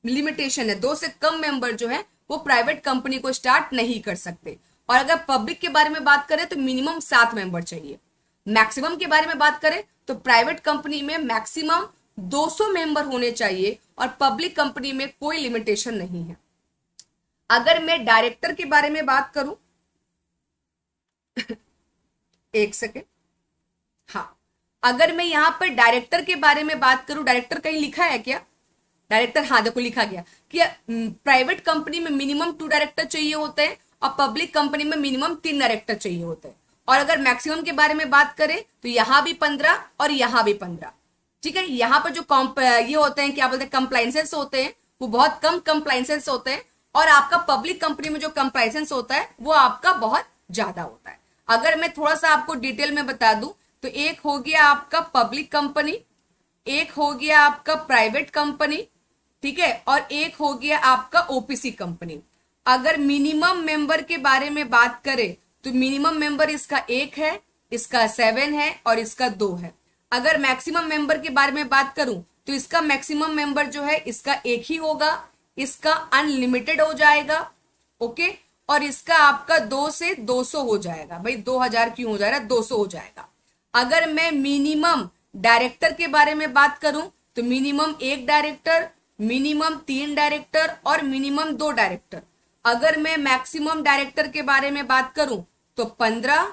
लिमिटेशन है। दो से कम मेंबर जो है, वो प्राइवेट कंपनी को स्टार्ट नहीं कर सकते। और अगर पब्लिक के बारे में बात करें तो मिनिमम सात मेंबर चाहिए। मैक्सिमम के बारे में बात करें तो प्राइवेट कंपनी में मैक्सिमम 200 मेंबर होने चाहिए और पब्लिक कंपनी में कोई लिमिटेशन नहीं है। अगर मैं डायरेक्टर के बारे में बात करूँ, एक सेकेंड हाँ अगर मैं यहाँ पर डायरेक्टर के बारे में बात करूँ डायरेक्टर कहीं लिखा है क्या? डायरेक्टर हाँ देखो, लिखा गया कि प्राइवेट कंपनी में मिनिमम टू डायरेक्टर चाहिए होते हैं और पब्लिक कंपनी में मिनिमम तीन डायरेक्टर चाहिए होते हैं। और अगर मैक्सिमम के बारे में बात करें तो यहाँ भी पंद्रह और यहाँ भी पंद्रह। ठीक है, यहाँ पर जो ये होते हैं, क्या बोलते हैं कंप्लाइंसेस होते हैं, वो बहुत कम कंप्लाइंसेस होते हैं, और आपका पब्लिक कंपनी में जो कंप्लाइंसेंस होता है, वो आपका बहुत ज़्यादा होता है। अगर मैं थोड़ा सा आपको डिटेल में बता दूँ तो एक हो गया आपका पब्लिक कंपनी एक हो गया आपका प्राइवेट कंपनी ठीक है, और एक हो गया आपका ओपीसी कंपनी अगर मिनिमम मेंबर के बारे में बात करें तो मिनिमम मेंबर इसका एक है, इसका सेवन है, और इसका दो है। अगर मैक्सिमम मेंबर के बारे में बात करूँ तो इसका मैक्सिमम मेंबर जो है, इसका एक ही होगा, इसका अनलिमिटेड हो जाएगा ओके और इसका आपका दो से दो सौ हो जाएगा। भाई, दो हज़ार क्यों हो जाएगा दो सौ हो जाएगा। अगर मैं मिनिमम डायरेक्टर के बारे में बात करूँ तो मिनिमम एक डायरेक्टर मिनिमम तीन डायरेक्टर और मिनिमम दो डायरेक्टर अगर मैं मैक्सिमम डायरेक्टर के बारे में बात करूँ तो पंद्रह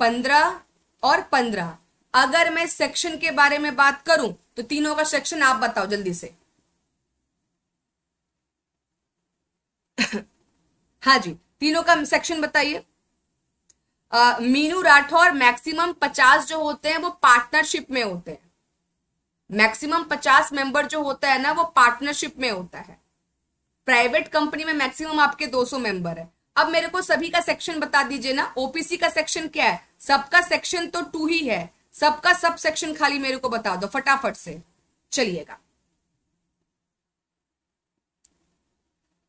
पंद्रह और पंद्रह। अगर मैं सेक्शन के बारे में बात करूँ तो तीनों का सेक्शन आप बताओ जल्दी से। हाँ जी, तीनों का सेक्शन बताइए। मीनू राठौर मैक्सिमम पचास जो होते हैं, वो पार्टनरशिप में होते हैं। मैक्सिमम पचास मेंबर जो होता है ना, वो पार्टनरशिप में होता है। प्राइवेट कंपनी में मैक्सिमम आपके 200 मेंबर है। अब मेरे को सभी का सेक्शन बता दीजिए ना ओपीसी का सेक्शन क्या है? सबका सेक्शन तो टू ही है। सबका सब सेक्शन खाली मेरे को बता दो, फटाफट से। चलिएगा।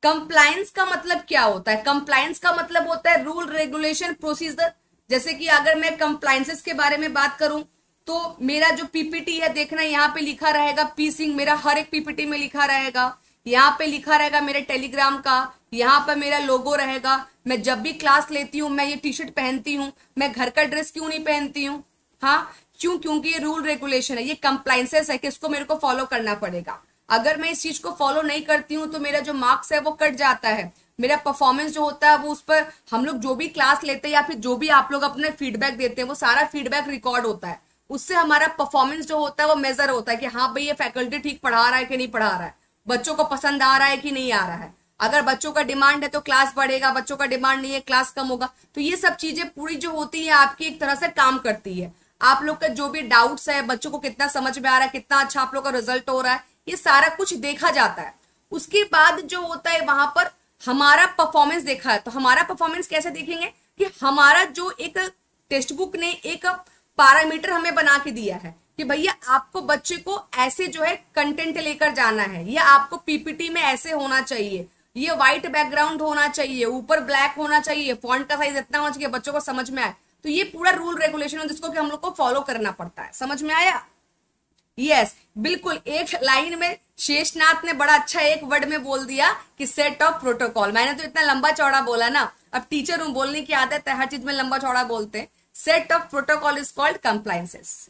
कंप्लायंस का मतलब क्या होता है? कंप्लायंस का मतलब होता है रूल रेगुलेशन प्रोसीजर जैसे कि अगर मैं कंप्लायंसेस के बारे में बात करूँ तो मेरा जो पीपीटी है, देखना यहाँ पे लिखा रहेगा पी सिंह मेरा हर एक पीपीटी में लिखा रहेगा। यहाँ पे लिखा रहेगा मेरे टेलीग्राम का, यहाँ पर मेरा लोगो रहेगा। मैं जब भी क्लास लेती हूँ, मैं ये टी शर्ट पहनती हूँ। मैं घर का ड्रेस क्यों नहीं पहनती हूँ? हाँ क्यों? क्योंकि ये रूल रेगुलेशन है, ये कंप्लाइंसेस है कि इसको मेरे को फॉलो करना पड़ेगा। अगर मैं इस चीज़ को फॉलो नहीं करती हूँ तो मेरा जो मार्क्स है वो कट जाता है। मेरा परफॉर्मेंस जो होता है वो उस पर हम लोग जो भी क्लास लेते हैं या फिर जो भी आप लोग अपने फीडबैक देते हैं, वो सारा फीडबैक रिकॉर्ड होता है। उससे हमारा परफॉर्मेंस जो होता है वो मेजर होता है कि हाँ भाई ये फैकल्टी ठीक पढ़ा रहा है कि नहीं पढ़ा रहा है। बच्चों को पसंद आ रहा है कि नहीं आ रहा है। अगर बच्चों का डिमांड है तो क्लास बढ़ेगा, बच्चों का डिमांड नहीं है क्लास कम होगा। तो ये सब चीज़ें पूरी जो होती है, आपकी एक तरह से काम करती है। आप लोग का जो भी डाउट्स है, बच्चों को कितना समझ में आ रहा है, कितना अच्छा आप लोग का रिज़ल्ट हो रहा है, ये सारा कुछ देखा जाता है। उसके बाद जो होता है, वहाँ पर हमारा परफॉर्मेंस देखा है। तो हमारा परफॉर्मेंस कैसे देखेंगे कि हमारा जो एक टेक्स्ट बुक ने एक पैरामीटर हमें बना के दिया है कि भैया आपको बच्चे को ऐसे जो है कंटेंट लेकर जाना है, या आपको पीपीटी में ऐसे होना चाहिए, ये व्हाइट बैकग्राउंड होना चाहिए, ऊपर ब्लैक होना चाहिए फॉन्ट का साइज़ इतना होना चाहिए, बच्चों को समझ में आए। तो ये पूरा रूल रेगुलेशन है जिसको कि हम लोग को फॉलो करना पड़ता है। समझ में आया? यस yes, बिल्कुल एक लाइन में शेषनाथ ने बड़ा अच्छा एक वर्ड में बोल दिया कि सेट ऑफ़ प्रोटोकॉल मैंने तो इतना लंबा चौड़ा बोला ना। अब टीचर हूँ बोलने की आदत है हर चीज़ में लंबा चौड़ा बोलते हैं। Set of protocol is called compliances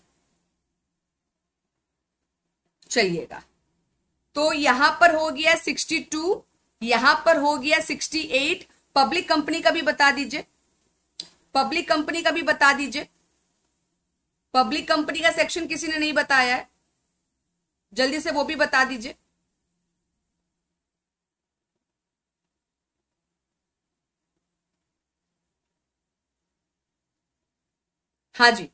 चलिएगा। तो यहाँ पर हो गया 62 यहाँ पर हो गया 68 पब्लिक कंपनी का भी बता दीजिए। पब्लिक कंपनी का भी बता दीजिए। पब्लिक कंपनी का सेक्शन किसी ने नहीं बताया है। जल्दी से वो भी बता दीजिए। हाँ जी।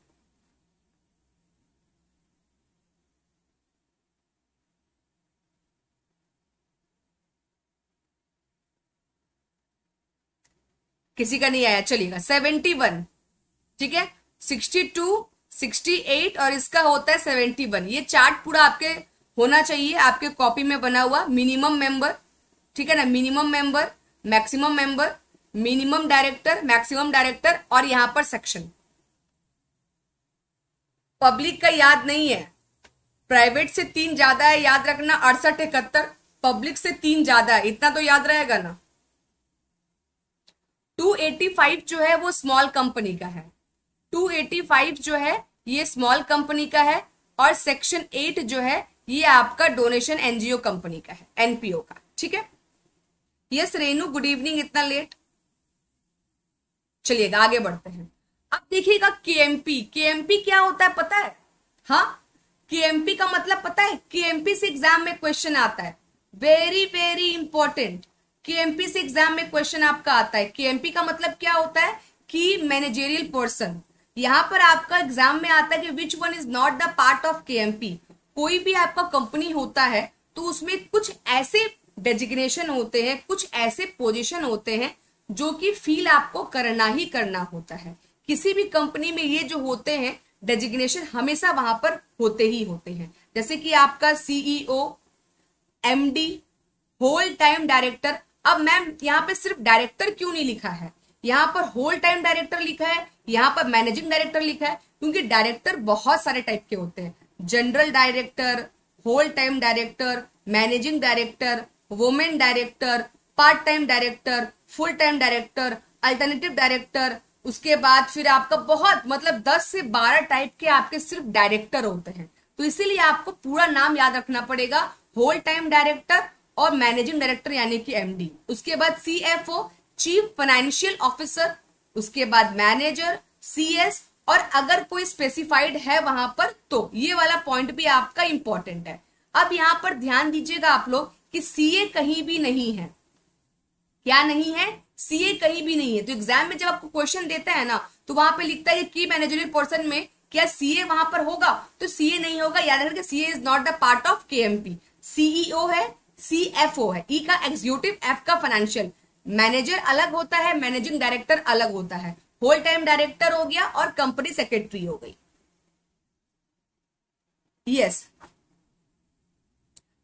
किसी का नहीं आया? चलिएगा सेवेंटी वन ठीक है? सिक्सटी टू सिक्सटी एट और इसका होता है सेवेंटी वन ये चार्ट पूरा आपके होना चाहिए, आपके कॉपी में बना हुआ मिनिमम मेंबर ठीक है ना? Minimum member maximum member minimum director maximum director और यहाँ पर सेक्शन पब्लिक का याद नहीं है। प्राइवेट से तीन ज़्यादा है, याद रखना, अड़सठ, इकहत्तर। पब्लिक से तीन ज़्यादा है। इतना तो याद रहेगा ना? 285 जो है वो स्मॉल कंपनी का है। 285 जो है, ये स्मॉल कंपनी का है और सेक्शन 8 जो है, ये आपका डोनेशन एनजीओ कंपनी का है, एनपीओ का, ठीक है? यस, रेनू, गुड इवनिंग, इतना लेट? चलिएगा आगे बढ़ते हैं। अब देखिएगा केएमपी। केएमपी क्या होता है, पता है? हाँ? केएमपी का मतलब पता है? केएमपी से एग्ज़ाम में क्वेश्चन आता है। Very very important. केएमपी से एग्ज़ाम में क्वेश्चन आपका आता है। केएमपी का मतलब क्या होता है? कि मैनेजेरियल पर्सन यहाँ पर आपका एग्ज़ाम में आता है कि which one is not the part of KMP कोई भी आपका कंपनी होता है तो उसमें कुछ ऐसे डेजिग्नेशन होते हैं, कुछ ऐसे पोजीशन होते हैं, जो कि फील आपको करना ही करना होता है। किसी भी कंपनी में ये जो होते हैं डेजिग्नेशन हमेशा वहाँ पर होते ही होते हैं। जैसे कि आपका CEO MD whole time director अब मैम, यहाँ पे सिर्फ़ डायरेक्टर क्यों नहीं लिखा है? यहाँ पर होल टाइम डायरेक्टर लिखा है, यहाँ पर मैनेजिंग डायरेक्टर लिखा है, क्योंकि डायरेक्टर बहुत सारे टाइप के होते हैं। General director whole time director managing director women director part time director full time director alternative director उसके बाद फिर आपका बहुत मतलब 10 से 12 टाइप के आपके सिर्फ़ डायरेक्टर होते हैं। तो इसीलिए आपको पूरा नाम याद रखना पड़ेगा। होल टाइम डायरेक्टर और मैनेजिंग डायरेक्टर यानी कि एमडी उसके बाद सीएफओ चीफ फाइनेंशियल ऑफिसर उसके बाद मैनेजर सीएस और अगर कोई स्पेसिफाइड है वहाँ पर तो ये वाला पॉइंट भी आपका इंपॉर्टेंट है। अब यहाँ पर ध्यान दीजिएगा आप लोग कि सीए कहीं भी नहीं है। क्या नहीं है? सीए कहीं भी नहीं है। तो एग्ज़ाम में जब आपको क्वेश्चन देता है ना तो वहाँ पे लिखता है की मैनेजरियल पर्सन में क्या सीए वहाँ पर होगा? तो सीए नहीं होगा। याद रखिए CA is not the part of K CEO है सीएफओ है ई e का एग्जीक्यूटिव एफ़ का फाइनेंशियल मैनेजर अलग होता है मैनेजिंग डायरेक्टर अलग होता है. होल टाइम डायरेक्टर हो गया और कंपनी सेक्रेटरी हो गई. Yes yes.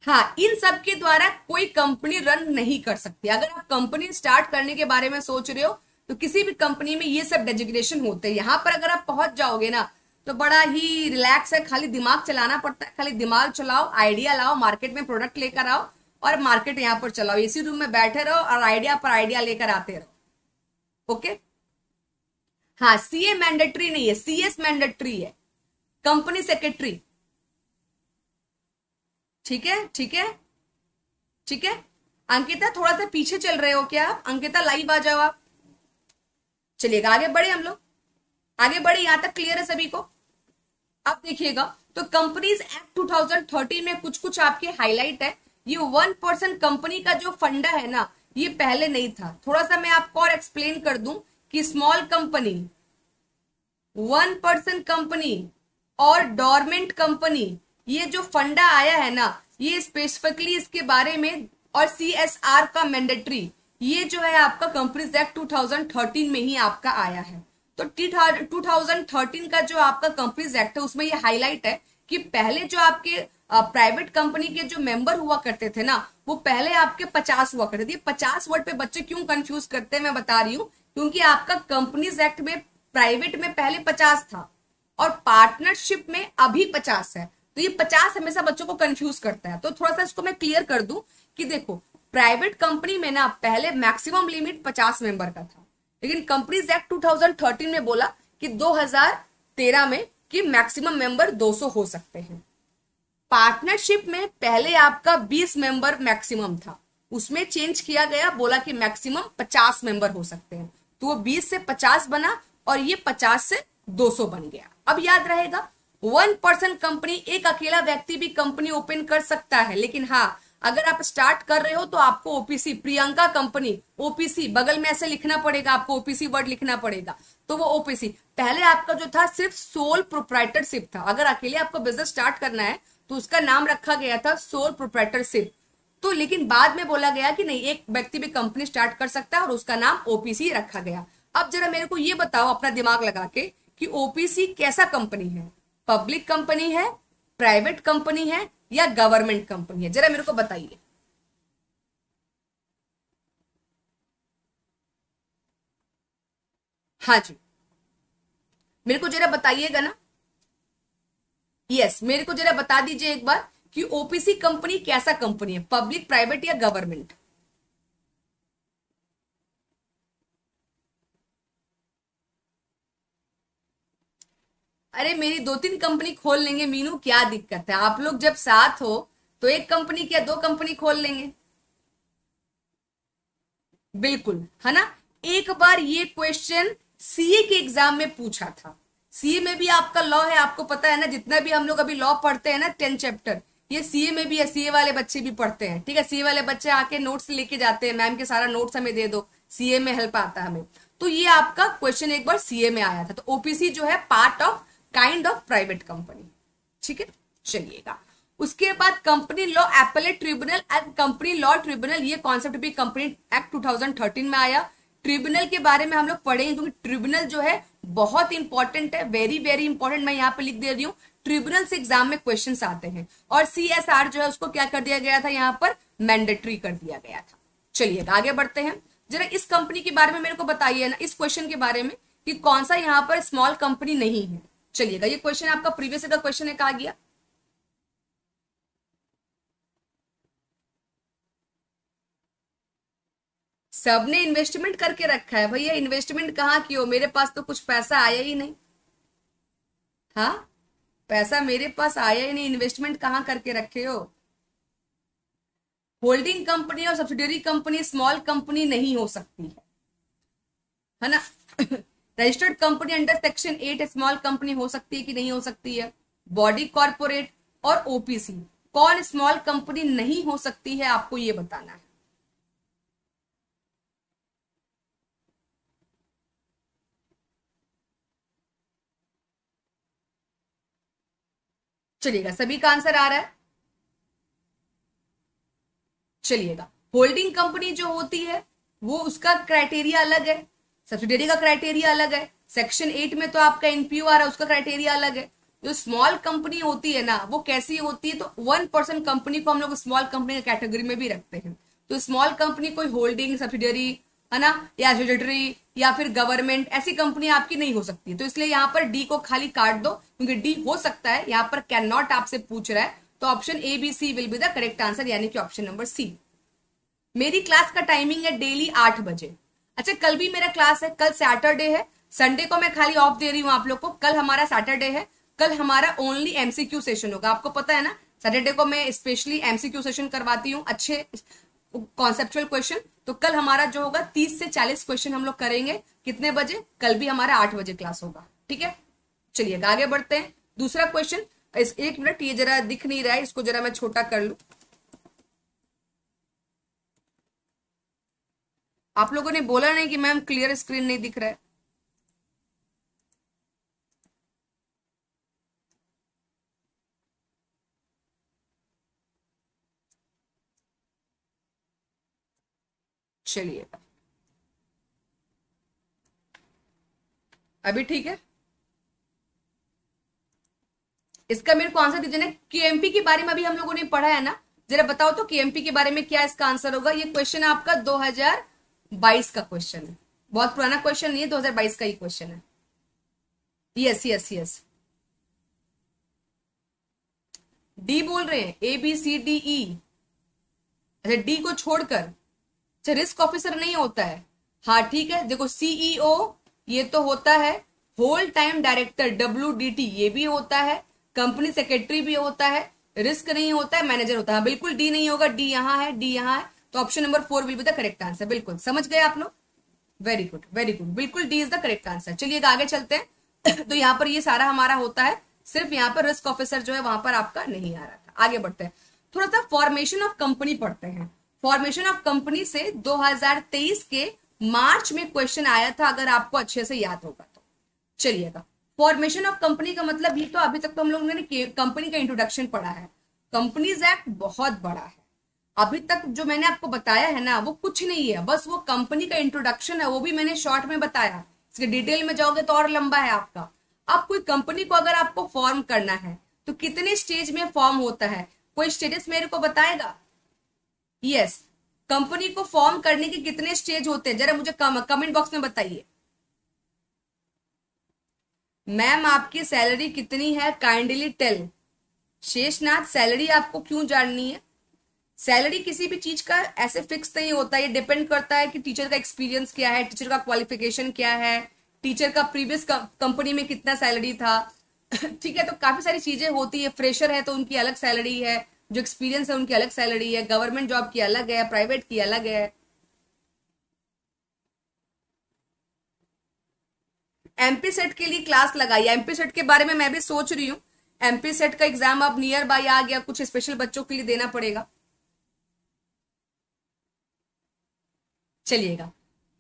हाँ इन सब के द्वारा कोई कंपनी रन नहीं कर सकती. अगर आप कंपनी स्टार्ट करने के बारे में सोच रहे हो तो किसी भी कंपनी में ये सब डेजिग्नेशन होते हैं. यहाँ पर अगर आप पहुँच जाओगे ना तो बड़ा ही रिलैक्स है, खाली दिमाग चलाना पड़ता है, खाली दिमाग चलाओ आइडिया लाओ मार्केट में प्रोडक्ट लेकर आओ और मार्केट यहाँ पर चलाओ, इसी रूम में बैठे रहो और आइडिया पर आइडिया लेकर आते रहो। ओके? हाँ सीए मैंडेटरी नहीं है सीएस मैंडेटरी है। कंपनी सेक्रेटरी ठीक है ठीक है ठीक है? अंकिता, थोड़ा सा पीछे चल रहे हो क्या आप? अंकिता लाइव आ जाओ आप। चलिएगा आगे बढ़े हम लोग। आगे बढ़े, यहाँ तक क्लियर है सभी को? अब देखिएगा तो कंपनीज़ एक्ट 2013 में कुछ कुछ आपके हाईलाइट है। ये वन परसेंट कंपनी का जो फंडा है ना, ये पहले नहीं था। थोड़ा सा मैं आपको और एक्सप्लेन कर दूँ कि small company one percent company और डॉर्मेंट कंपनी ये जो फंडा आया है ना, ये स्पेसिफिकली इसके बारे में और सी एस आर का मैंडेटरी ये जो है आपका कंपनीज़ एक्ट 2013 में ही आपका आया है। तो 2013 का जो आपका कंपनीज़ एक्ट है, उसमें ये हाईलाइट है कि पहले जो आपके प्राइवेट कंपनी के जो मेंबर हुआ करते थे ना, वो पहले आपके पचास हुआ करते थे। पचास वर्ड पे बच्चे क्यों कंफ्यूज करते हैं, मैं बता रही हूँ। क्योंकि आपका कंपनीज़ एक्ट में प्राइवेट में पहले पचास था और पार्टनरशिप में अभी पचास है। तो ये पचास हमेशा बच्चों को कंफ्यूज करता है। तो थोड़ा सा इसको मैं क्लियर कर दूँ कि देखो प्राइवेट कंपनी में ना पहले मैक्सिमम लिमिट पचास मेंबर का था। लेकिन कंपनीज़ एक्ट 2013 में बोला कि 2013 में कि मैक्सिमम मेंबर 200 हो सकते हैं। पार्टनरशिप में पहले आपका 20 मेंबर मैक्सिमम था। उसमें चेंज किया गया, बोला कि मैक्सिमम 50 मेंबर हो सकते हैं। तो वो 20 से 50 बना और ये 50 से 200 बन गया। अब याद रहेगा, वन पर्सन कंपनी, एक अकेला व्यक्ति भी कंपनी ओपन कर सकता है। लेकिन हाँ अगर आप स्टार्ट कर रहे हो तो आपको ओपीसी, प्रियंका कंपनी, ओपीसी, बगल में ऐसे लिखना पड़ेगा, आपको ओपीसी वर्ड लिखना पड़ेगा। तो वो ओपीसी। पहले आपका जो था सिर्फ़ सोल प्रोप्राइटरशिप था। अगर अकेले आपको बिज़नेस स्टार्ट करना है तो उसका नाम रखा गया था सोल प्रोप्राइटरशिप तो लेकिन बाद में बोला गया कि नहीं, एक व्यक्ति भी कंपनी स्टार्ट कर सकता है और उसका नाम ओपीसी रखा गया। अब जरा मेरे को ये बताओ अपना दिमाग लगा के कि ओपीसी कैसा कंपनी है? पब्लिक कंपनी है प्राइवेट कंपनी है या गवर्नमेंट कंपनी है? जरा मेरे को बताइए। हाँ जी। मेरे को जरा बताइएगा ना। यस मेरे को जरा बता दीजिए एक बार कि ओपीसी कंपनी कैसा कंपनी है? पब्लिक प्राइवेट या गवर्नमेंट अरे, मेरी दो तीन कंपनी खोल लेंगे, मीनू, क्या दिक्कत है? आप लोग जब साथ हो तो एक कंपनी क्या दो कंपनी खोल लेंगे? बिल्कुल, है ना? एक बार ये क्वेश्चन सीए के एग्ज़ाम में पूछा था। सीए में भी आपका लॉ है, आपको पता है ना, जितना भी हम लोग अभी लॉ पढ़ते हैं ना टेंथ चैप्टर ये सीए में भी है सीए वाले बच्चे भी पढ़ते हैं, ठीक है? सीए वाले बच्चे आके नोट्स लेके जाते हैं मैम के सारा नोट्स हमें दे दो सीए में हेल्प आता है हमें। तो ये आपका क्वेश्चन एक बार सीए में आया था तो ओपीसी जो है part of kind of private company ठीक है? चलिएगा। उसके बाद company law appellate tribunal and company law tribunal ये कॉन्सेप्ट भी कंपनी एक्ट 2013 में आया। ट्रिब्यूनल के बारे में हम लोग पढ़ेंगे क्योंकि ट्रिब्यूनल जो है बहुत इंपॉर्टेंट है वेरी वेरी इंपॉर्टेंट मैं यहाँ पे लिख दे रही हूँ। ट्रिब्यूनल से एग्ज़ाम में क्वेश्चन आते हैं। और सी एस आर जो है, उसको क्या कर दिया गया था? यहाँ पर मैंडेटरी कर दिया गया था। चलिए, आगे बढ़ते हैं। जरा इस कंपनी के बारे में मेरे को बताइए ना, इस क्वेश्चन के बारे में कि कौन सा यहाँ पर स्मॉल कंपनी नहीं है। चलिएगा, ये क्वेश्चन आपका प्रीवियस का क्वेश्चन है, कहा गया। सबने इन्वेस्टमेंट करके रखा है। भैया इन्वेस्टमेंट कहाँ की हो? मेरे पास तो कुछ पैसा आया ही नहीं। हाँ? पैसा मेरे पास आया ही नहीं। इन्वेस्टमेंट कहाँ करके रखे हो? होल्डिंग कंपनी और सब्सिडरी कंपनी स्मॉल कंपनी नहीं हो सकती है। है ना? Registered company under section eight small company हो सकती है कि नहीं हो सकती है? बॉडी कॉर्पोरेट और ओपीसी कौन स्मॉल कंपनी नहीं हो सकती है? आपको ये बताना है। चलिएगा, सभी का आंसर आ रहा है? चलिएगा। होल्डिंग कंपनी जो होती है, वो उसका क्राइटेरिया अलग है। सब्सिडरी का क्राइटेरिया अलग है। सेक्शन एट में तो आपका एनपीओ आ रहा है, उसका क्राइटेरिया अलग है। जो स्मॉल कंपनी होती है ना, वो कैसी होती है तो वन परसेंट कंपनी को हम लोग स्मॉल कंपनी कैटेगरी में भी रखते हैं। तो स्मॉल कंपनी कोई होल्डिंग सब्सिडरी है ना? या सब्सिडरी या फिर गवर्नमेंट ऐसी कंपनी आपकी नहीं हो सकती। तो इसलिए यहाँ पर डी को खाली काट दो, क्योंकि डी हो सकता है, यहाँ पर कैन नॉट आपसे पूछ रहा है। तो option A B C will be the correct answer यानी कि ऑप्शन नंबर सी मेरी क्लास का टाइमिंग है डेली आठ बजे। अच्छा कल भी मेरा क्लास है, कल सैटरडे है। संडे को मैं खाली ऑफ़ दे रही हूँ आप लोग को। कल हमारा सैटरडे है। कल हमारा ओनली एमसीक्यू सेशन होगा। आपको पता है ना? सैटरडे को मैं स्पेशली एमसीक्यू सेशन करवाती हूँ। अच्छे कॉन्सेप्चुअल क्वेश्चन तो कल हमारा जो होगा तीस से चालीस क्वेश्चन हम लोग करेंगे। कितने बजे? कल भी हमारा आठ बजे क्लास होगा। ठीक है? चलिए आगे बढ़ते हैं। दूसरा क्वेश्चन इस एक मिनट ये जरा दिख नहीं रहा है, इसको जरा मैं छोटा कर लू। आप लोगों ने बोला नहीं कि मैम क्लियर स्क्रीन नहीं दिख रहा है। चलिए। अभी ठीक है? इसका मेरे को आंसर दीजिए ना। केएमपी के बारे में अभी हम लोगों ने पढ़ा है ना? जरा बताओ तो केएमपी के बारे में क्या इसका आंसर होगा? ये क्वेश्चन आपका 2022 का क्वेश्चन है। बहुत पुराना क्वेश्चन नहीं है 2022 का ही क्वेश्चन है। यस यस यस डी बोल रहे हैं ए बी सी डी ई अच्छा डी को छोड़कर अच्छा रिस्क ऑफिसर नहीं होता है। हाँ ठीक है, देखो सीईओ e ये तो होता है। Whole time director W D T ये भी होता है। कंपनी सेक्रेटरी भी होता है। रिस्क नहीं होता है मैनेजर होता है। बिल्कुल डी नहीं होगा डी यहाँ है डी यहाँ है। तो option number four will be the correct answer बिल्कुल, समझ गए आप लोग? वेरी गुड वेरी गुड बिल्कुल D is the correct answer चलिए आगे चलते हैं। तो यहाँ पर ये सारा हमारा होता है। सिर्फ़ यहाँ पर रिस्क ऑफिसर जो है, वहाँ पर आपका नहीं आ रहा था। आगे बढ़ते हैं। थोड़ा सा फॉर्मेशन ऑफ़ कंपनी पढ़ते हैं। फॉर्मेशन ऑफ़ कंपनी से 2023 के मार्च में क्वेश्चन आया था, अगर आपको अच्छे से याद होगा तो। चलिएगा। फॉर्मेशन ऑफ़ कंपनी का मतलब ही तो अभी तक तो हम लोगों ने कंपनी का इंट्रोडक्शन पढ़ा है। कंपनीज़ एक्ट बहुत बड़ा है। अभी तक जो मैंने आपको बताया है ना, वो कुछ नहीं है। बस वो कंपनी का इंट्रोडक्शन है, वो भी मैंने शॉर्ट में बताया। इसके डिटेल में जाओगे तो और लंबा है आपका। अब कोई कंपनी को अगर आपको फॉर्म करना है तो कितने स्टेज में फॉर्म होता है? कोई स्टेटस मेरे को बताएगा? Yes yes. कंपनी को फॉर्म करने के कितने स्टेज होते हैं? जरा मुझे कमेंट बॉक्स में बताइए। मैम आपकी सैलरी कितनी है? काइंडली टेल शेषनाथ सैलरी आपको क्यों जाननी है? सैलरी किसी भी चीज़ का ऐसे फिक्स नहीं होता। ये डिपेंड करता है कि टीचर का एक्सपीरियंस क्या है टीचर का क्वालिफिकेशन क्या है टीचर का प्रीवियस कंपनी में कितना सैलरी था। ठीक है तो काफ़ी सारी चीज़ें होती है। फ्रेशर है तो उनकी अलग सैलरी है। जो एक्सपीरियंस है, उनकी अलग सैलरी है गवर्नमेंट जॉब की अलग है प्राइवेट की अलग है। एमपी सेट के लिए क्लास लगाई एमपी सेट के बारे में मैं भी सोच रही हूँ। एमपी सेट का एग्ज़ाम अब नियर बाय आ गया, कुछ स्पेशल बच्चों के लिए देना पड़ेगा। चलिएगा।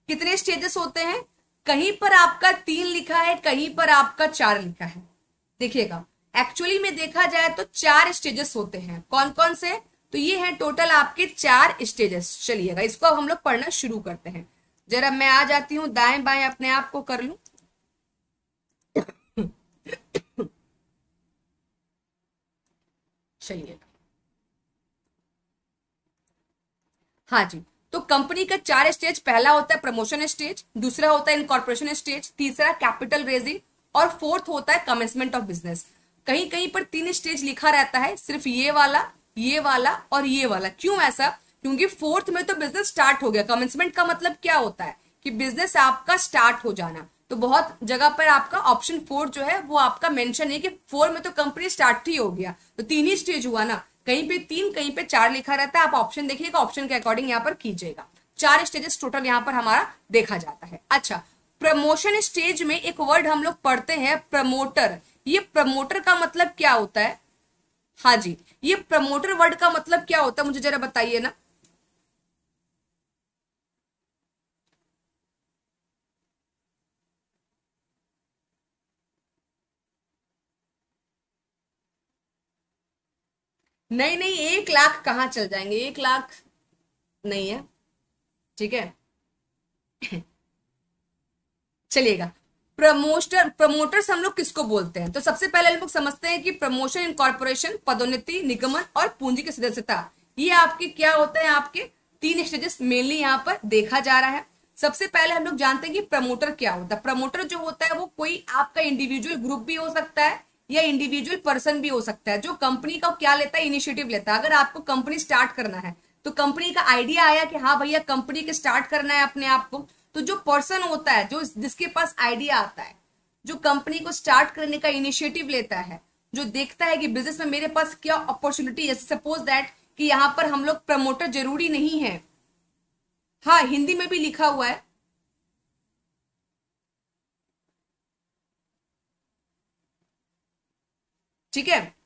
कितने स्टेजेस होते हैं? कहीं पर आपका तीन लिखा है, कहीं पर आपका चार लिखा है। देखिएगा। एक्चुअली में देखा जाए तो चार स्टेजेस होते हैं। कौन कौन से? तो ये है टोटल आपके चार स्टेजेस चलिएगा इसको अब हम लोग पढ़ना शुरू करते हैं। जरा मैं आ जाती हूँ, दाएँ बाएँ अपने आप को कर लू। चलिएगा हाँ जी तो कंपनी का चार स्टेज पहला होता है प्रमोशन स्टेज दूसरा होता है इनकॉर्पोरेशन स्टेज तीसरा कैपिटल रेजिंग और फोर्थ होता है कमेंसमेंट ऑफ़ बिज़नेस कहीं कहीं पर तीन स्टेज लिखा रहता है, सिर्फ़ ये वाला ये वाला और ये वाला। क्यों ऐसा? क्योंकि फोर्थ में तो बिज़नेस स्टार्ट हो गया। कमेंसमेंट का मतलब क्या होता है? कि बिज़नेस आपका स्टार्ट हो जाना। तो बहुत जगह पर आपका ऑप्शन फोर जो है, वो आपका मेंशन है कि फोर में तो कंपनी स्टार्ट ही हो गया। तो तीन ही स्टेज हुआ ना। कहीं पे तीन, कहीं पे चार लिखा रहता है। आप ऑप्शन देखिएगा ऑप्शन के अकॉर्डिंग यहाँ पर कीजिएगा। चार स्टेजेस टोटल यहाँ पर हमारा देखा जाता है। अच्छा प्रमोशन स्टेज में एक वर्ड हम लोग पढ़ते हैं प्रमोटर ये प्रमोटर का मतलब क्या होता है? हाँ जी, ये प्रमोटर वर्ड का मतलब क्या होता है? मुझे जरा बताइए ना। नहीं नहीं, एक लाख कहाँ चल जाएँगे? एक लाख नहीं है। ठीक है? चलिएगा। प्रमोटर, प्रमोटर्स हम लोग किसको बोलते हैं? तो सबसे पहले हम लोग समझते हैं कि प्रमोशन इन कॉर्पोरेशन पदोन्नति, निगमन और पूंजी की सदस्यता। ये आपके क्या होते हैं? आपके तीन स्टेजेस मेनली यहाँ पर देखा जा रहा है। सबसे पहले हम लोग जानते हैं कि प्रमोटर क्या होता है। प्रमोटर जो होता है वो कोई आपका इंडिविजुअल ग्रुप भी हो सकता है या इंडिविजुअल पर्सन भी हो सकता है। जो कंपनी का क्या लेता है? इनिशिएटिव लेता है। अगर आपको कंपनी स्टार्ट करना है तो कंपनी का आइडिया आया कि हाँ भैया कंपनी के स्टार्ट करना है अपने आप को तो जो पर्सन होता है, जो जिसके पास आइडिया आता है, जो कंपनी को स्टार्ट करने का इनिशिएटिव लेता है, जो देखता है कि बिज़नेस में मेरे पास क्या अपॉर्चुनिटी है सपोज़ दैट कि यहाँ पर हम लोग प्रमोटर ज़रूरी नहीं है। हाँ हिंदी में भी लिखा हुआ है। ठीक है?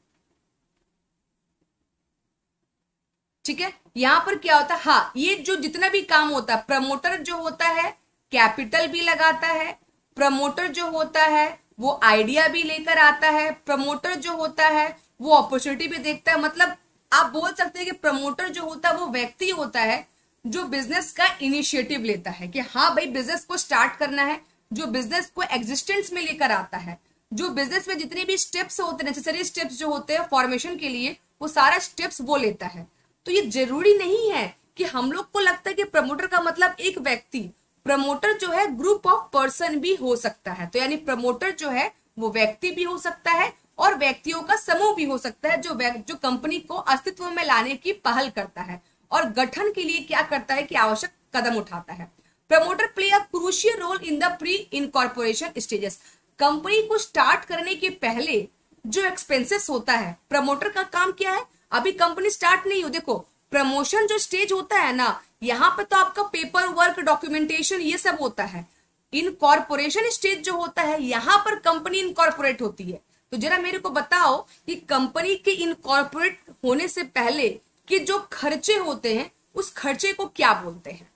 ठीक है? यहाँ पर क्या होता है? हाँ ये जो जितना भी काम होता है प्रमोटर जो होता है कैपिटल भी लगाता है प्रमोटर जो होता है, वो आइडिया भी लेकर आता है प्रमोटर जो होता है, वो अपॉर्चुनिटी भी देखता है। मतलब आप बोल सकते हैं कि प्रमोटर जो होता है, वो व्यक्ति होता है जो बिज़नेस का इनिशिएटिव लेता है कि हाँ भाई बिज़नेस को स्टार्ट करना है, जो बिज़नेस को एग्जिस्टेंस में लेकर आता है, जो बिज़नेस में जितने भी स्टेप्स होते हैं नेसेसरी स्टेप्स जो होते हैं फॉर्मेशन के लिए, वो सारा स्टेप्स वो लेता है। तो ये ज़रूरी नहीं है कि हम लोग को लगता है कि प्रमोटर का मतलब एक व्यक्ति। प्रमोटर जो है ग्रुप ऑफ़ पर्सन भी हो सकता है। तो यानी प्रमोटर जो है, वो व्यक्ति भी हो सकता है और व्यक्तियों का समूह भी हो सकता है जो जो कंपनी को अस्तित्व में लाने की पहल करता है और गठन के लिए क्या करता है कि आवश्यक कदम उठाता है। Promoter play a crucial role in the pre incorporation stages company को स्टार्ट करने के पहले जो एक्सपेंसेस होता है प्रमोटर का काम क्या है? अभी कंपनी स्टार्ट नहीं हो देखो, प्रमोशन जो स्टेज होता है ना, यहाँ पे तो आपका पेपर वर्क डॉक्यूमेंटेशन ये सब होता है। इन कॉर्पोरेशन स्टेज जो होता है, यहाँ पर कंपनी इनकॉर्पोरेट होती है। तो जरा मेरे को बताओ कि कंपनी के इनकॉर्पोरेट होने से पहले के जो खर्चे होते हैं, उस खर्चे को क्या बोलते हैं?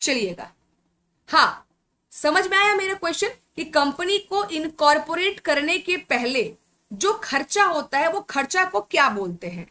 चलिएगा। हाँ समझ में आया मेरा क्वेश्चन कि कंपनी को इनकॉर्पोरेट करने के पहले जो खर्चा होता है, वो खर्चा को क्या बोलते हैं?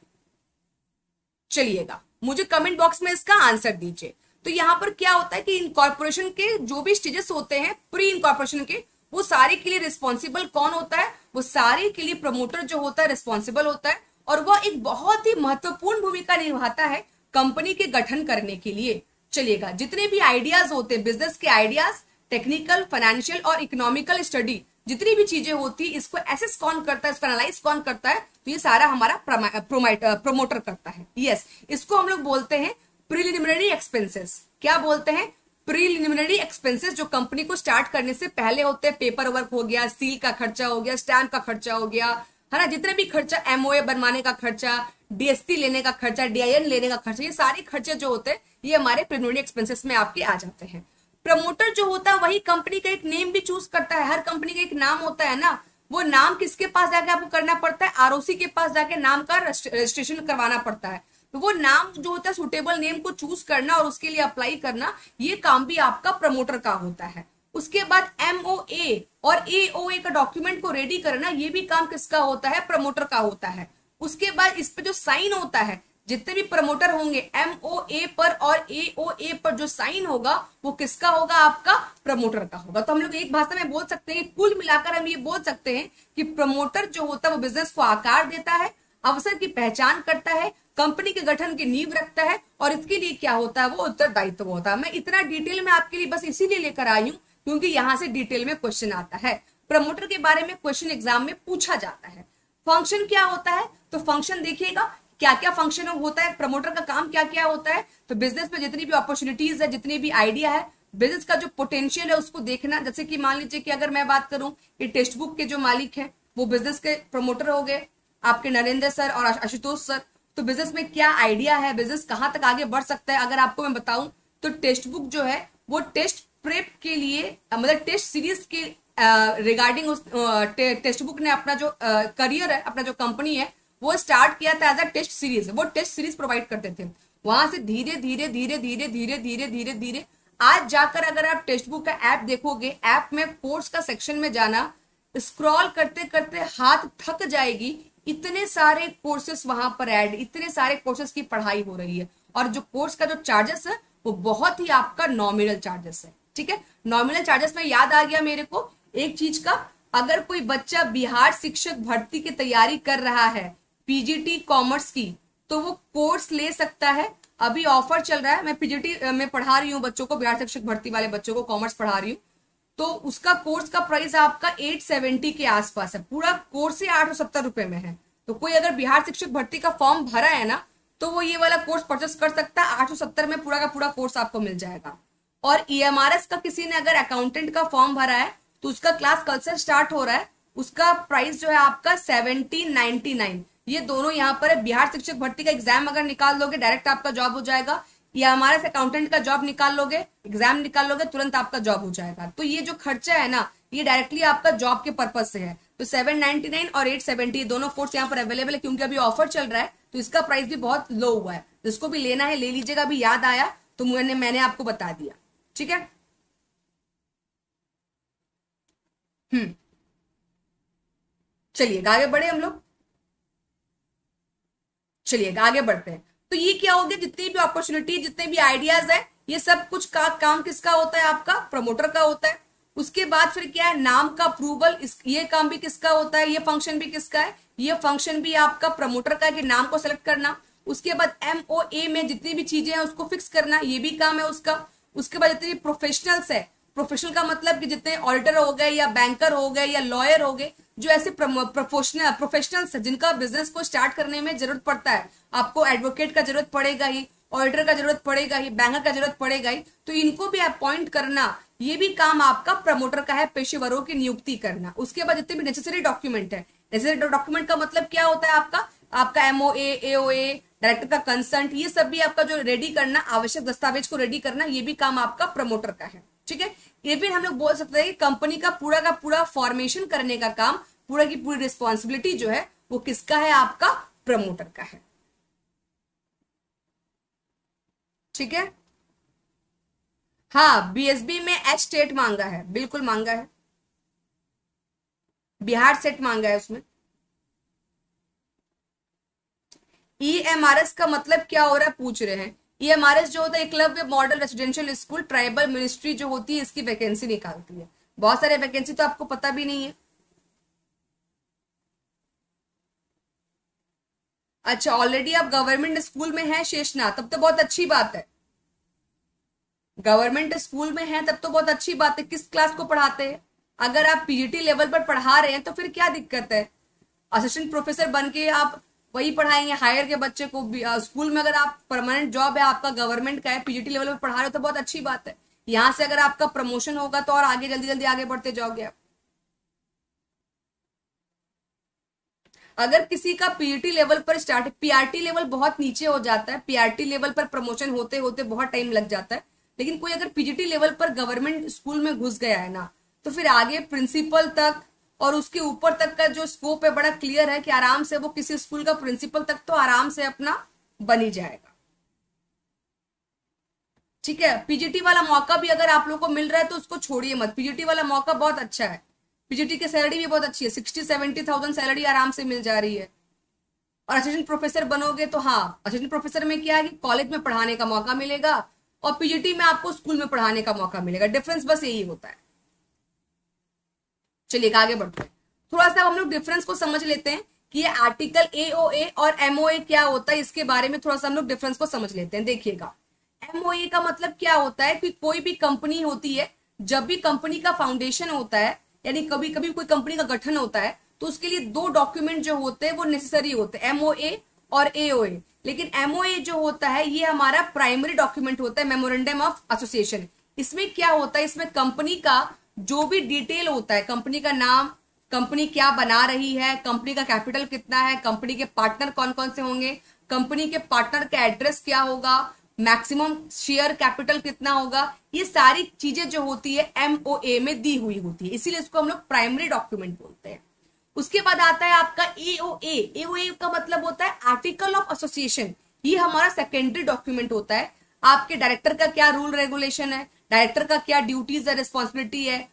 चलिएगा, मुझे कमेंट बॉक्स में इसका आंसर दीजिए। तो यहाँ पर क्या होता है कि इनकॉर्पोरेशन के जो भी स्टेजेस होते हैं प्री इनकॉर्पोरेशन के, वो सारे के लिए रिस्पॉन्सिबल कौन होता है? वो सारे के लिए प्रमोटर जो होता है रिस्पॉन्सिबल होता है। और वह एक बहुत ही महत्वपूर्ण भूमिका निभाता है कंपनी के गठन करने के लिए। चलिएगा, जितने भी आइडियाज़ होते हैं बिज़नेस के आइडियाज़ टेक्निकल फाइनेंशियल और इकोनॉमिकल स्टडी जितनी भी चीज़ें होती है इसको एसेस कौन करता है इसको एनालाइज कौन करता है तो ये सारा हमारा प्रोमोटर करता है। यस yes, इसको हम लोग बोलते हैं प्रिलिमिनरी एक्सपेंसेस क्या बोलते हैं? प्रीलिमिनरी एक्सपेंसेस जो कंपनी को स्टार्ट करने से पहले होते हैं पेपर वर्क हो गया सील का खर्चा हो गया स्टैम्प का खर्चा हो गया है ना? जितने भी खर्चा एमओए बनवाने का खर्चा डीएसटी लेने का खर्चा डीआईएन लेने का खर्चा ये सारे खर्चे जो होते हैं ये हमारे प्रिलिमिनरी एक्सपेंसेस में आपके आ जाते हैं। प्रमोटर जो होता है, वही कंपनी का एक नेम भी चूज़ करता है। हर कंपनी का एक नाम होता है ना। वो नाम किसके पास जाके आपको करना पड़ता है? आरओसी के पास जाके नाम का रजिस्ट्रेशन करवाना पड़ता है। तो वो नाम जो होता है सुटेबल नेम को चूज़ करना और उसके लिए अप्लाई करना, ये काम भी आपका प्रमोटर का होता है। उसके बाद एमओ ए और ए का डॉक्यूमेंट को रेडी करना, ये भी काम किसका होता है? प्रमोटर का होता है। उसके बाद इस पे जो साइन होता है जितने भी प्रमोटर होंगे एम ओ ए पर और ए ओ ए पर जो साइन होगा, वो किसका होगा? आपका प्रमोटर का होगा। तो हम लोग एक भाषा में बोल सकते हैं, कुल मिलाकर हम ये बोल सकते हैं कि प्रमोटर जो होता है, वो बिज़नेस को आकार देता है, अवसर की पहचान करता है कंपनी के गठन की नींव रखता है और इसके लिए क्या होता है, वो उत्तरदायित्व होता है। मैं इतना डिटेल में आपके लिए बस इसीलिए लेकर आई हूँ, क्योंकि यहाँ से डिटेल में क्वेश्चन आता है। प्रमोटर के बारे में क्वेश्चन एग्ज़ाम में पूछा जाता है। फ़ंक्शन क्या होता है? तो फ़ंक्शन देखिएगा क्या क्या फ़ंक्शन होता है प्रमोटर का काम क्या क्या होता है तो बिज़नेस में जितनी भी अपॉर्चुनिटीज़ है, जितनी भी आइडिया है बिज़नेस का जो पोटेंशियल है उसको देखना। जैसे कि मान लीजिए कि अगर मैं बात करूँ कि टेक्स्ट बुक के जो मालिक है, वो बिज़नेस के प्रमोटर हो गए, आपके नरेंद्र सर और आशुतोष सर तो बिज़नेस में क्या आइडिया है बिज़नेस कहाँ तक आगे बढ़ सकता है? अगर आपको मैं बताऊँ तो टेक्स्ट बुक जो है, वो टेस्ट प्रेप के लिए मतलब टेस्ट सीरीज़ के रिगार्डिंग उस टेक्स्ट बुक ने अपना जो करियर है, अपना जो कंपनी है वो स्टार्ट किया था एज अ टेस्ट सीरीज़ वो टेस्ट सीरीज़ प्रोवाइड करते थे। वहाँ से धीरे धीरे धीरे धीरे धीरे धीरे धीरे धीरे, आज जाकर अगर आप टेक्स्ट बुक का ऐप देखोगे ऐप में कोर्स का सेक्शन में जाना स्क्रॉल करते करते हाथ थक जाएगी, इतने सारे कोर्सेस वहाँ पर ऐड इतने सारे कोर्सेस की पढ़ाई हो रही है। और जो कोर्स का जो चार्जेस है, वो बहुत ही आपका नॉमिनल चार्जेस है, ठीक है? नॉमिनल चार्जेस में याद आ गया मेरे को, एक चीज़ का, अगर कोई बच्चा बिहार शिक्षक भर्ती की तैयारी कर रहा है पीजीटी कॉमर्स की तो वो कोर्स ले सकता है। अभी ऑफ़र चल रहा है। मैं पीजीटी में पढ़ा रही हूँ बच्चों को, बिहार शिक्षक भर्ती वाले बच्चों को कॉमर्स पढ़ा रही हूँ। तो उसका कोर्स का प्राइस आपका 870 के आसपास है। पूरा कोर्स ही आठ सत्तर रुपए में है। तो कोई अगर बिहार शिक्षक भर्ती का फॉर्म भरा है ना तो वो ये वाला कोर्स परचेस कर सकता है। आठ सत्तर में पूरा का पूरा कोर्स आपको मिल जाएगा। और ई e का किसी ने अगर अकाउंटेंट का फॉर्म भरा है तो उसका क्लास कल से स्टार्ट हो रहा है। उसका प्राइस जो है आपका सेवनटीन नाइनटी नाइन ये दोनों यहाँ पर है। बिहार शिक्षक भर्ती का एग्ज़ाम अगर निकाल लोगे डायरेक्ट आपका जॉब हो जाएगा। या हमारे से अकाउंटेंट का जॉब निकाल लोगे एग्ज़ाम निकाल लोगे, तुरंत आपका जॉब हो जाएगा। तो ये जो खर्चा है ना, ये डायरेक्टली आपका जॉब के पर्पज से है। तो सेवन नाइनटी नाइन और एट सेवेंटी दोनों कोर्स यहाँ पर अवेलेबल है, क्योंकि अभी ऑफ़र चल रहा है तो इसका प्राइस भी बहुत लो हुआ है। जिसको भी लेना है, ले लीजिएगा, अभी याद आया तो मैंने मैंने आपको बता दिया। ठीक है? हम्म। चलिए, आगे बढ़े हम लोग। चलिए आगे बढ़ते हैं। तो ये क्या हो गया? जितनी भी अपॉर्चुनिटी जितने भी आइडियाज़ है, ये सब कुछ का, काम किसका होता है आपका? प्रमोटर का होता है। उसके बाद फिर क्या है? नाम का अप्रूवल ये काम भी किसका होता है? ये फ़ंक्शन भी किसका है? ये फ़ंक्शन भी आपका प्रमोटर का है कि नाम को सेलेक्ट करना। उसके बाद एम ए में जितनी भी चीज़ें हैं, उसको फिक्स करना, ये भी काम है उसका। उसके बाद जितने प्रोफेशनल्स है प्रोफेशनल का मतलब कि जितने ऑडिटर हो गए या बैंकर हो गए या लॉयर हो गए, जो ऐसे प्रोफेशनल, प्रोफेशनल्स है, जिनका बिज़नेस को स्टार्ट करने में ज़रूरत पड़ता है। आपको एडवोकेट का ज़रूरत पड़ेगा ही ऑडिटर का ज़रूरत पड़ेगा ही बैंकर का ज़रूरत पड़ेगा ही तो इनको भी अपॉइंट करना, ये भी काम आपका प्रमोटर का है, पेशेवरों की नियुक्ति करना। उसके बाद जितने भी नेसेसरी डॉक्यूमेंट है नेसेसरी डॉक्यूमेंट का मतलब क्या होता है आपका? आपका एमओ एओ डायरेक्टर का कंसल्ट ये सब भी आपका जो रेडी करना, आवश्यक दस्तावेज़ को रेडी करना, ये भी काम आपका प्रमोटर का है। ठीक है? ये भी हम लोग बोल सकते हैं कि कंपनी का पूरा का पूरा फॉर्मेशन करने का काम, पूरा की पूरी रिस्पॉन्सिबिलिटी जो है, वो किसका है? आपका प्रमोटर का है। ठीक है? हाँ बीएसबी में एच स्टेट मांगा है, बिल्कुल मांगा है। बिहार सेट मांगा है उसमें। ईएमआरएस का मतलब क्या हो रहा है? पूछ रहे हैं। ईएमआरएस जो होता है Eklavya model residential school tribal ministry जो होती है, इसकी वैकेंसी निकालती है। बहुत सारे वैकेंसी तो आपको पता भी नहीं है। अच्छा ऑलरेडी आप गवर्नमेंट स्कूल में हैं शेषना तब तो बहुत अच्छी बात है। गवर्नमेंट स्कूल में है, तब तो बहुत अच्छी बात है। किस क्लास को पढ़ाते हैं? अगर आप पीजीटी लेवल पर पढ़ा रहे हैं तो फिर क्या दिक्कत है? असिस्टेंट प्रोफेसर बन के आप वही पढ़ाएँगे। हायर के बच्चे को भी स्कूल में अगर आप परमानेंट जॉब है, आपका गवर्नमेंट का है पीजीटी लेवल पर पढ़ा रहे हो तो बहुत अच्छी बात है। यहाँ से अगर आपका प्रमोशन होगा तो और आगे जल्दी जल्दी आगे बढ़ते जाओगे आप। अगर किसी का पीईटी लेवल पर स्टार्ट पीआरटी लेवल बहुत नीचे हो जाता है पीआरटी लेवल पर प्रमोशन होते होते बहुत टाइम लग जाता है। लेकिन कोई अगर पीजीटी लेवल पर गवर्नमेंट स्कूल में घुस गया है ना तो फिर आगे प्रिंसिपल तक और उसके ऊपर तक का जो स्कोप है, बड़ा क्लियर है कि आराम से वो किसी स्कूल का प्रिंसिपल तक तो आराम से अपना बनी जाएगा। ठीक है? पीजीटी वाला मौका भी अगर आप लोग को मिल रहा है तो उसको छोड़िए मत। पीजीटी वाला मौका बहुत अच्छा है। पीजीटी की सैलरी भी बहुत अच्छी है। सिक्सटी सेवेंटी थाउज़ेंड सैलरी आराम से मिल जा रही है। और असिस्टेंट प्रोफेसर बनोगे तो हाँ असिस्टेंट प्रोफेसर में क्या है कि कॉलेज में पढ़ाने का मौका मिलेगा और पीजीटी में आपको स्कूल में पढ़ाने का मौका मिलेगा। डिफरेंस बस यही होता है। चलिए आगे बढ़ते हैं। थोड़ा सा हम लोग डिफरेंस को समझ लेते हैं कि ये आर्टिकल एओए और एमओए क्या होता है, इसके बारे में थोड़ा सा हम लोग डिफरेंस को समझ लेते हैं। देखिएगा। एमओए का मतलब क्या होता है कि कोई भी कंपनी होती है, जब भी कंपनी का फाउंडेशन होता है, यानी कभी कभी कोई कंपनी का गठन होता है तो उसके लिए दो डॉक्यूमेंट जो होते हैं वो नेसेसरी होते हैं एमओए और एओए लेकिन एमओए जो होता है, ये हमारा प्राइमरी डॉक्यूमेंट होता है मेमोरेंडम ऑफ़ एसोसिएशन इसमें क्या होता है, इसमें कंपनी का जो भी डिटेल होता है कंपनी का नाम कंपनी क्या बना रही है कंपनी का कैपिटल कितना है कंपनी के पार्टनर कौन कौन से होंगे कंपनी के पार्टनर का एड्रेस क्या होगा मैक्सिमम शेयर कैपिटल कितना होगा, ये सारी चीज़ें जो होती है एमओए में दी हुई होती है। इसीलिए इसको हम लोग प्राइमरी डॉक्यूमेंट बोलते हैं। उसके बाद आता है आपका एओए एओए का मतलब होता है आर्टिकल ऑफ़ एसोसिएशन ये हमारा सेकेंडरी डॉक्यूमेंट होता है। आपके डायरेक्टर का क्या रूल रेगुलेशन है? डायरेक्टर का क्या ड्यूटीज़ है रिस्पॉन्सिबिलिटी है?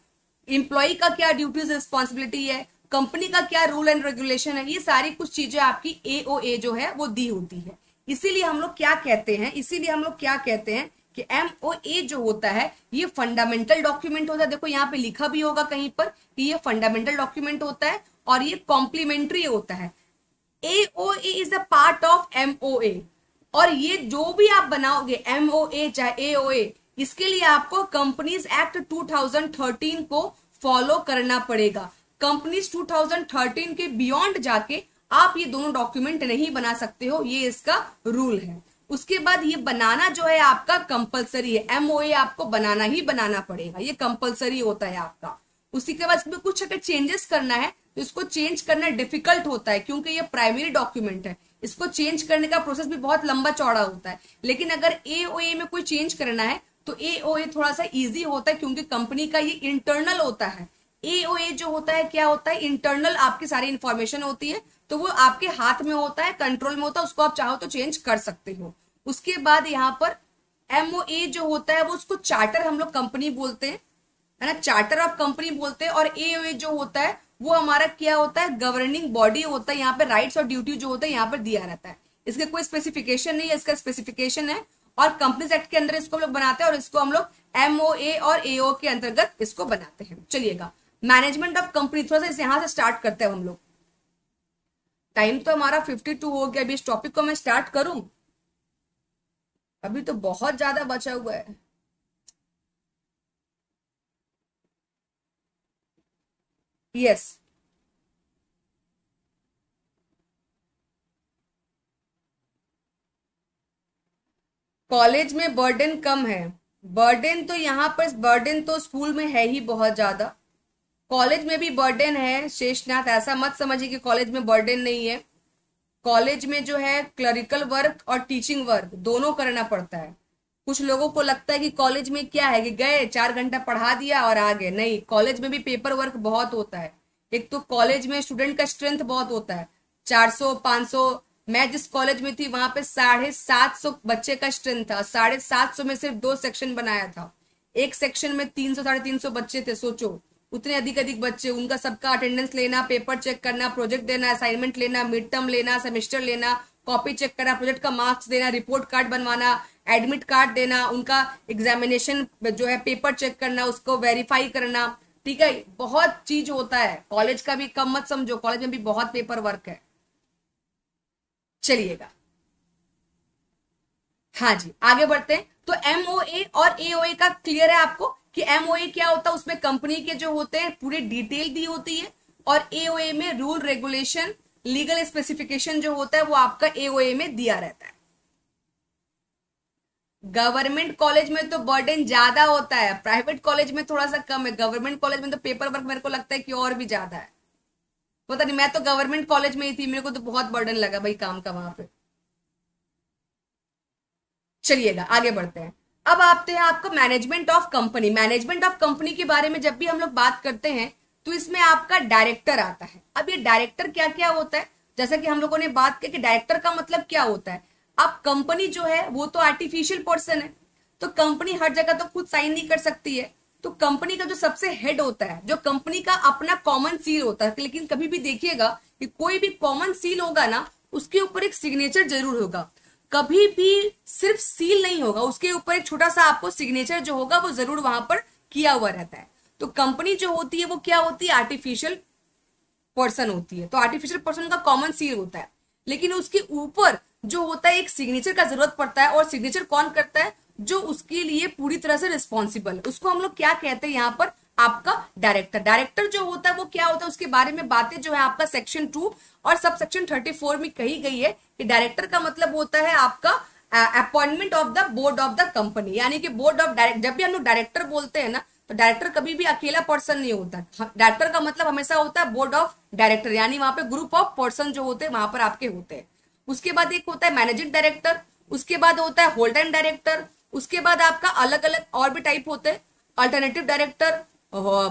इंप्लॉय का क्या ड्यूटीज़ रिस्पॉन्सिबिलिटी है? कंपनी का क्या रूल एंड रेगुलेशन है? ये सारी कुछ चीज़ें आपकी एओए जो है, वो दी होती है। इसीलिए हम लोग क्या कहते हैं? इसीलिए हम लोग क्या कहते हैं कि एम ओ ए जो होता है, ये फंडामेंटल डॉक्यूमेंट होता है। देखो, यहाँ पे लिखा भी होगा कहीं पर कि ये फंडामेंटल डॉक्यूमेंट होता है और ये कॉम्प्लीमेंट्री होता है। A O A is a part of M O A और ये जो भी आप बनाओगे एम ओ ए चाहे ए ओ ए इसके लिए आपको कंपनीज़ एक्ट 2013 को फॉलो करना पड़ेगा। कंपनीज़ 2013 के बियॉन्ड जाके आप ये दोनों डॉक्यूमेंट नहीं बना सकते हो, ये इसका रूल है। उसके बाद ये बनाना जो है आपका कंपलसरी है। एमओए आपको बनाना ही बनाना पड़ेगा। ये कंपलसरी होता है आपका। उसी के बाद इसमें कुछ अगर चेंजेस करना है तो इसको चेंज करना डिफ़िकल्ट होता है, क्योंकि ये प्राइमरी डॉक्यूमेंट है। इसको चेंज करने का प्रोसेस भी बहुत लंबा चौड़ा होता है। लेकिन अगर ए ओ ए में कोई चेंज करना है तो ए थोड़ा सा इजी होता है क्योंकि कंपनी का ये इंटरनल होता है। ए जो होता है, क्या होता है? इंटरनल आपकी सारी इंफॉर्मेशन होती है तो वो आपके हाथ में होता है कंट्रोल में होता है, उसको आप चाहो तो चेंज कर सकते हो। उसके बाद यहाँ पर एमओ ए जो होता है, वो उसको चार्टर हम लोग कंपनी बोलते हैं, है ना? चार्टर ऑफ़ कंपनी बोलते हैं, और ए जो होता है, वो हमारा क्या होता है? गवर्निंग बॉडी होता है, यहाँ पे राइट्स और ड्यूटी जो होता है, यहाँ पर दिया रहता है। इसका कोई स्पेसिफिकेशन नहीं है, इसका स्पेसिफिकेशन है और कंपनीज़ एक्ट के अंदर इसको हम लोग बनाते हैं और इसको हम लोग एमओ ए और एओ के अंतर्गत इसको बनाते हैं। चलिएगा। मैनेजमेंट ऑफ़ कंपनी थोड़ा सा यहाँ से स्टार्ट करते हैं हम लोग। टाइम तो हमारा 52 हो गया। अभी इस टॉपिक को मैं स्टार्ट करूँ? अभी तो बहुत ज़्यादा बचा हुआ है। यस कॉलेज में बर्डन कम है। बर्डन तो यहाँ पर बर्डन तो स्कूल में है ही बहुत ज़्यादा। कॉलेज में भी बर्डन है, शेषनाथ, ऐसा मत समझिए कि कॉलेज में बर्डन नहीं है। कॉलेज में जो है क्लरिकल वर्क और टीचिंग वर्क दोनों करना पड़ता है। कुछ लोगों को लगता है कि कॉलेज में क्या है कि गए, चार घंटा पढ़ा दिया और आ गए। नहीं, कॉलेज में भी पेपर वर्क बहुत होता है। एक तो कॉलेज में स्टूडेंट का स्ट्रेंथ बहुत होता है। चार सौ मैं जिस कॉलेज में थी, वहाँ पे साढ़े सात सौ बच्चे का स्ट्रेंथ था। साढ़े सात सौ में सिर्फ़ दो सेक्शन बनाया था। एक सेक्शन में तीन सौ, साढ़े तीन सौ बच्चे थे, सोचो। उतने अधिक अधिक बच्चे, उनका सबका अटेंडेंस लेना पेपर चेक करना प्रोजेक्ट देना असाइनमेंट लेना मिड टर्म लेना सेमेस्टर लेना कॉपी चेक करना प्रोजेक्ट का मार्क्स देना रिपोर्ट कार्ड बनवाना एडमिट कार्ड देना, उनका एग्जामिनेशन जो है पेपर चेक करना, उसको वेरीफाई करना। ठीक है, बहुत चीज़ होता है। कॉलेज का भी कम मत समझो कॉलेज में भी बहुत पेपर वर्क है। चलिएगा। हाँ जी, आगे बढ़ते हैं। तो एमओए और एओए का क्लियर है आपको कि एमओए क्या होता है? उसमें कंपनी के जो होते हैं, पूरी डिटेल दी होती है और एओए में रूल रेगुलेशन लीगल स्पेसिफिकेशन जो होता है, वो आपका एओए में दिया रहता है। गवर्नमेंट कॉलेज में तो बर्डन ज़्यादा होता है। प्राइवेट कॉलेज में थोड़ा सा कम है। गवर्नमेंट कॉलेज में तो पेपर वर्क मेरे को लगता है कि और भी ज़्यादा है। पता नहीं मैं तो गवर्नमेंट कॉलेज में ही थी, मेरे को तो बहुत बर्डन लगा भाई काम का वहाँ पे। चलिएगा आगे बढ़ते हैं। अब आते हैं आपका management of company management of company के बारे में जब भी हम लोग बात करते हैं तो इसमें आपका डायरेक्टर आता है। अब ये डायरेक्टर क्या क्या होता है? जैसा कि हम लोगों ने बात की कि डायरेक्टर का मतलब क्या होता है। अब कंपनी जो है, वो तो आर्टिफिशियल पर्सन है। तो कंपनी हर जगह तो खुद साइन नहीं कर सकती है। तो कंपनी का जो सबसे हेड होता है, जो कंपनी का अपना कॉमन सील होता है, लेकिन कभी भी देखिएगा कि कोई भी कॉमन सील होगा ना, उसके ऊपर एक सिग्नेचर ज़रूर होगा। कभी भी सिर्फ़ सील नहीं होगा, उसके ऊपर एक छोटा सा आपको सिग्नेचर जो होगा, वो ज़रूर वहाँ पर किया हुआ रहता है। तो कंपनी जो होती है, वो क्या होती है? आर्टिफिशियल पर्सन होती है। तो आर्टिफिशियल पर्सन का कॉमन सील होता है। लेकिन उसके ऊपर जो होता है, एक सिग्नेचर का ज़रूरत पड़ता है, और सिग्नेचर कौन करता है? जो उसके लिए पूरी तरह से रिस्पॉन्सिबल है। उसको हम लोग क्या कहते हैं यहाँ पर? आपका डायरेक्टर डायरेक्टर जो होता है, वो क्या होता है? उसके बारे में बातें जो है आपका सेक्शन टू और सब सेक्शन थर्टी फोर में कही गई है कि डायरेक्टर का मतलब होता है आपका appointment of the board of the company यानी कि बोर्ड ऑफ़ डायरेक्ट जब भी हम लोग डायरेक्टर बोलते हैं ना तो डायरेक्टर कभी भी अकेला पर्सन नहीं होता। डायरेक्टर का मतलब हमेशा होता है बोर्ड ऑफ़ डायरेक्टर यानी वहाँ पे ग्रुप ऑफ़ पर्सन जो होते हैं, वहाँ पर आपके होते हैं। उसके बाद एक होता है मैनेजिंग डायरेक्टर उसके बाद होता है होल्ड एंड डायरेक्टर उसके बाद आपका अलग अलग और भी टाइप होते हैं. अल्टरनेटिव डायरेक्टर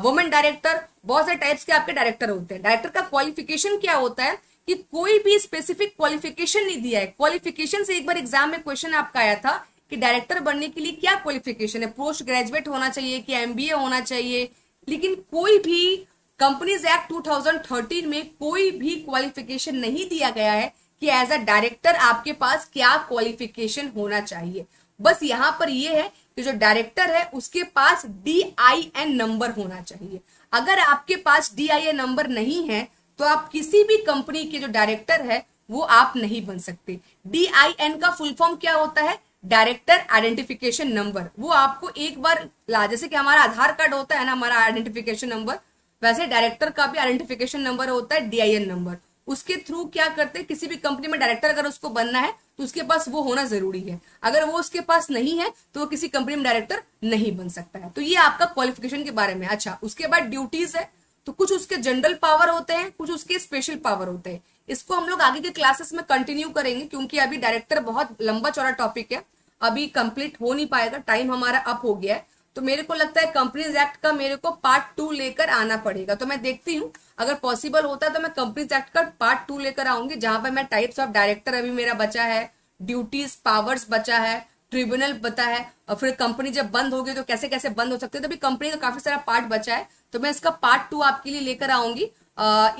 वुमेन डायरेक्टर बहुत सारे टाइप्स के आपके डायरेक्टर होते हैं. डायरेक्टर का क्वालिफिकेशन क्या होता है कि कोई भी स्पेसिफिक क्वालिफिकेशन नहीं दिया है. क्वालिफिकेशन से एक बार एग्ज़ाम में क्वेश्चन आपका आया था कि डायरेक्टर बनने के लिए क्या क्वालिफिकेशन है. पोस्ट ग्रेजुएट होना चाहिए कि एमबीए होना चाहिए. लेकिन कोई भी कंपनीज़ एक्ट 2013 में कोई भी क्वालिफिकेशन नहीं दिया गया है कि एज अ डायरेक्टर आपके पास क्या क्वालिफिकेशन होना चाहिए. बस यहाँ पर यह है कि जो डायरेक्टर है, उसके पास डी आई एन नंबर होना चाहिए। अगर आपके पास डी आई एन नंबर नहीं है तो आप किसी भी कंपनी के जो डायरेक्टर है, वो आप नहीं बन सकते। डी आई एन का फुल फॉर्म क्या होता है? डायरेक्टर आइडेंटिफिकेशन नंबर वो आपको एक बार ला, जैसे कि हमारा आधार कार्ड होता है ना, हमारा आइडेंटिफिकेशन नंबर वैसे डायरेक्टर का भी आइडेंटिफिकेशन नंबर होता है डीआईएन नंबर उसके थ्रू क्या करते हैं? किसी भी कंपनी में डायरेक्टर अगर उसको बनना है तो उसके पास वो होना ज़रूरी है। अगर वो उसके पास नहीं है तो वो किसी कंपनी में डायरेक्टर नहीं बन सकता है। तो ये आपका क्वालिफिकेशन के बारे में अच्छा उसके बाद ड्यूटीज़ है तो कुछ उसके जनरल पावर होते हैं, कुछ उसके स्पेशल पावर होते हैं। इसको हम लोग आगे के क्लासेस में कंटिन्यू करेंगे, क्योंकि अभी डायरेक्टर बहुत लंबा चौड़ा टॉपिक है। अभी कंप्लीट हो नहीं पाएगा टाइम हमारा अप हो गया है। तो मेरे को लगता है कंपनीज़ एक्ट का मेरे को पार्ट टू लेकर आना पड़ेगा। तो मैं देखती हूँ अगर पॉसिबल होता तो मैं कंपनीज़ एक्ट का पार्ट टू लेकर आऊँगी, जहाँ पर मैं टाइप्स ऑफ़ डायरेक्टर अभी मेरा बचा है ड्यूटीज़ पावर्स बचा है ट्रिब्यूनल बता है, और फिर कंपनी जब बंद होगी तो कैसे कैसे बंद हो सकते हैं तो कंपनी का काफ़ी सारा पार्ट बचा है तो मैं इसका पार्ट टू आपके लिए लेकर आऊँगी।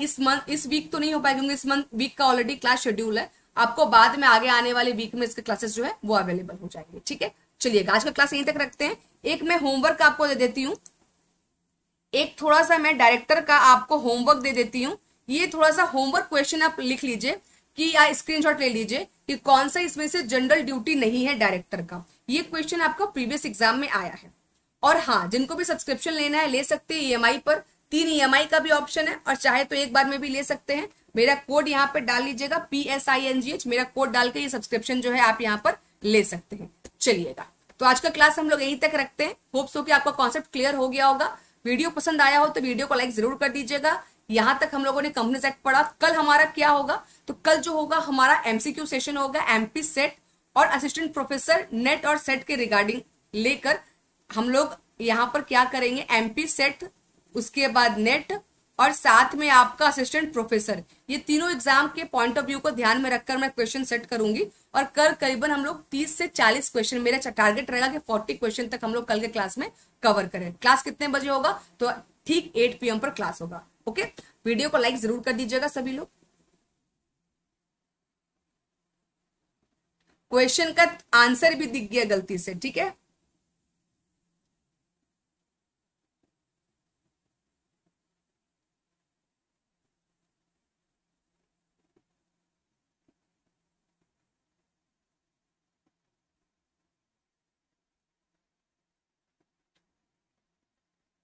इस मंथ इस वीक तो नहीं हो पाएगा इस मंथ वीक का ऑलरेडी क्लास शेड्यूल है। आपको बाद में आगे आने वाले वीक में इसके क्लासेस जो है, वो अवेलेबल हो जाएँगे, ठीक है? चलिए, आज का क्लास यहीं तक रखते हैं। एक मैं होमवर्क आपको दे देती हूँ। एक थोड़ा सा मैं डायरेक्टर का आपको होमवर्क दे देती हूँ। ये थोड़ा सा होमवर्क क्वेश्चन आप लिख लीजिए कि, या स्क्रीनशॉट ले लीजिए कि कौन सा इसमें से जनरल ड्यूटी नहीं है डायरेक्टर का। ये क्वेश्चन आपका प्रीवियस एग्ज़ाम में आया है। और हाँ जिनको भी सब्सक्रिप्शन लेना है, ले सकते हैं ईएमआई पर। तीन ईएमआई का भी ऑप्शन है, और चाहे तो एक बार में भी ले सकते हैं। मेरा कोड यहाँ पर डाल लीजिएगा P S I N G H मेरा कोड डाल के ये सब्सक्रिप्शन जो है आप यहाँ पर ले सकते हैं। चलिएगा। तो आज का क्लास हम लोग यहीं तक रखते हैं। होप्स हो कि आपका कॉन्सेप्ट क्लियर हो गया होगा। वीडियो पसंद आया हो तो वीडियो को लाइक ज़रूर कर दीजिएगा। यहाँ तक हम लोगों ने कंपनी सेट पढ़ा। कल हमारा क्या होगा? तो कल जो होगा, हमारा एमसीक्यू सेशन होगा एमपी सेट और असिस्टेंट प्रोफेसर नेट और सेट के रिगार्डिंग लेकर हम लोग यहाँ पर क्या करेंगे? एमपी सेट उसके बाद नेट और साथ में आपका असिस्टेंट प्रोफेसर ये तीनों एग्ज़ाम के पॉइंट ऑफ़ व्यू को ध्यान में रखकर मैं क्वेश्चन सेट करूँगी और कल करीबन हम लोग 30 से 40 क्वेश्चन मेरा टारगेट रहेगा कि 40 क्वेश्चन तक हम लोग कल के क्लास में कवर करें। क्लास कितने बजे होगा? तो ठीक 8 पीएम पर क्लास होगा। ओके वीडियो को लाइक ज़रूर कर दीजिएगा सभी लोग। क्वेश्चन का आंसर भी दिख गया गलती से, ठीक है?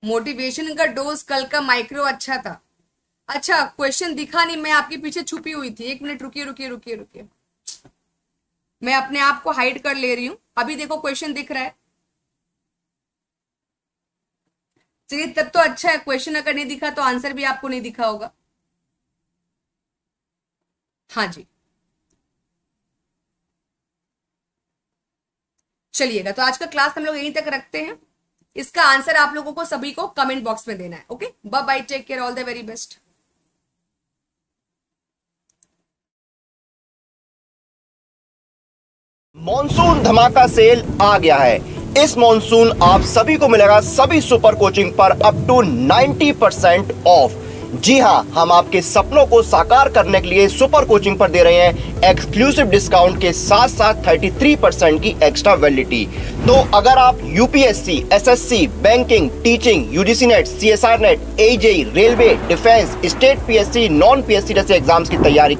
मोटिवेशन का डोज कल का माइक्रो अच्छा था। अच्छा क्वेश्चन दिखा नहीं, मैं आपके पीछे छुपी हुई थी। एक मिनट, रुकिए रुकिए रुकिए रुकिए। मैं अपने आप को हाइड कर ले रही हूँ। अभी देखो क्वेश्चन दिख रहा है। चलिए, तब तो अच्छा है। क्वेश्चन अगर नहीं दिखा तो आंसर भी आपको नहीं दिखा होगा। हाँ जी। चलिएगा तो आज का क्लास हम लोग यहीं तक रखते हैं। इसका आंसर आप लोगों को सभी को कमेंट बॉक्स में देना है, okay? Bye take care all the very best monsoon धमाका सेल आ गया है। इस मॉनसून आप सभी को मिलेगा सभी सुपर कोचिंग पर अप टू 90 परसेंट ऑफ़ जी हाँ हम आपके सपनों को साकार करने के लिए सुपर कोचिंग पर दे रहे हैं एक्सक्लूसिव डिस्काउंट के साथ साथ 33 परसेंट की एक्स्ट्रा वैलिडिटी तो अगर आप UPSC SSC banking teaching UGC NET C S R NET AJE railway defence state PSC non PSC जैसे एग्ज़ाम्स की तैयारी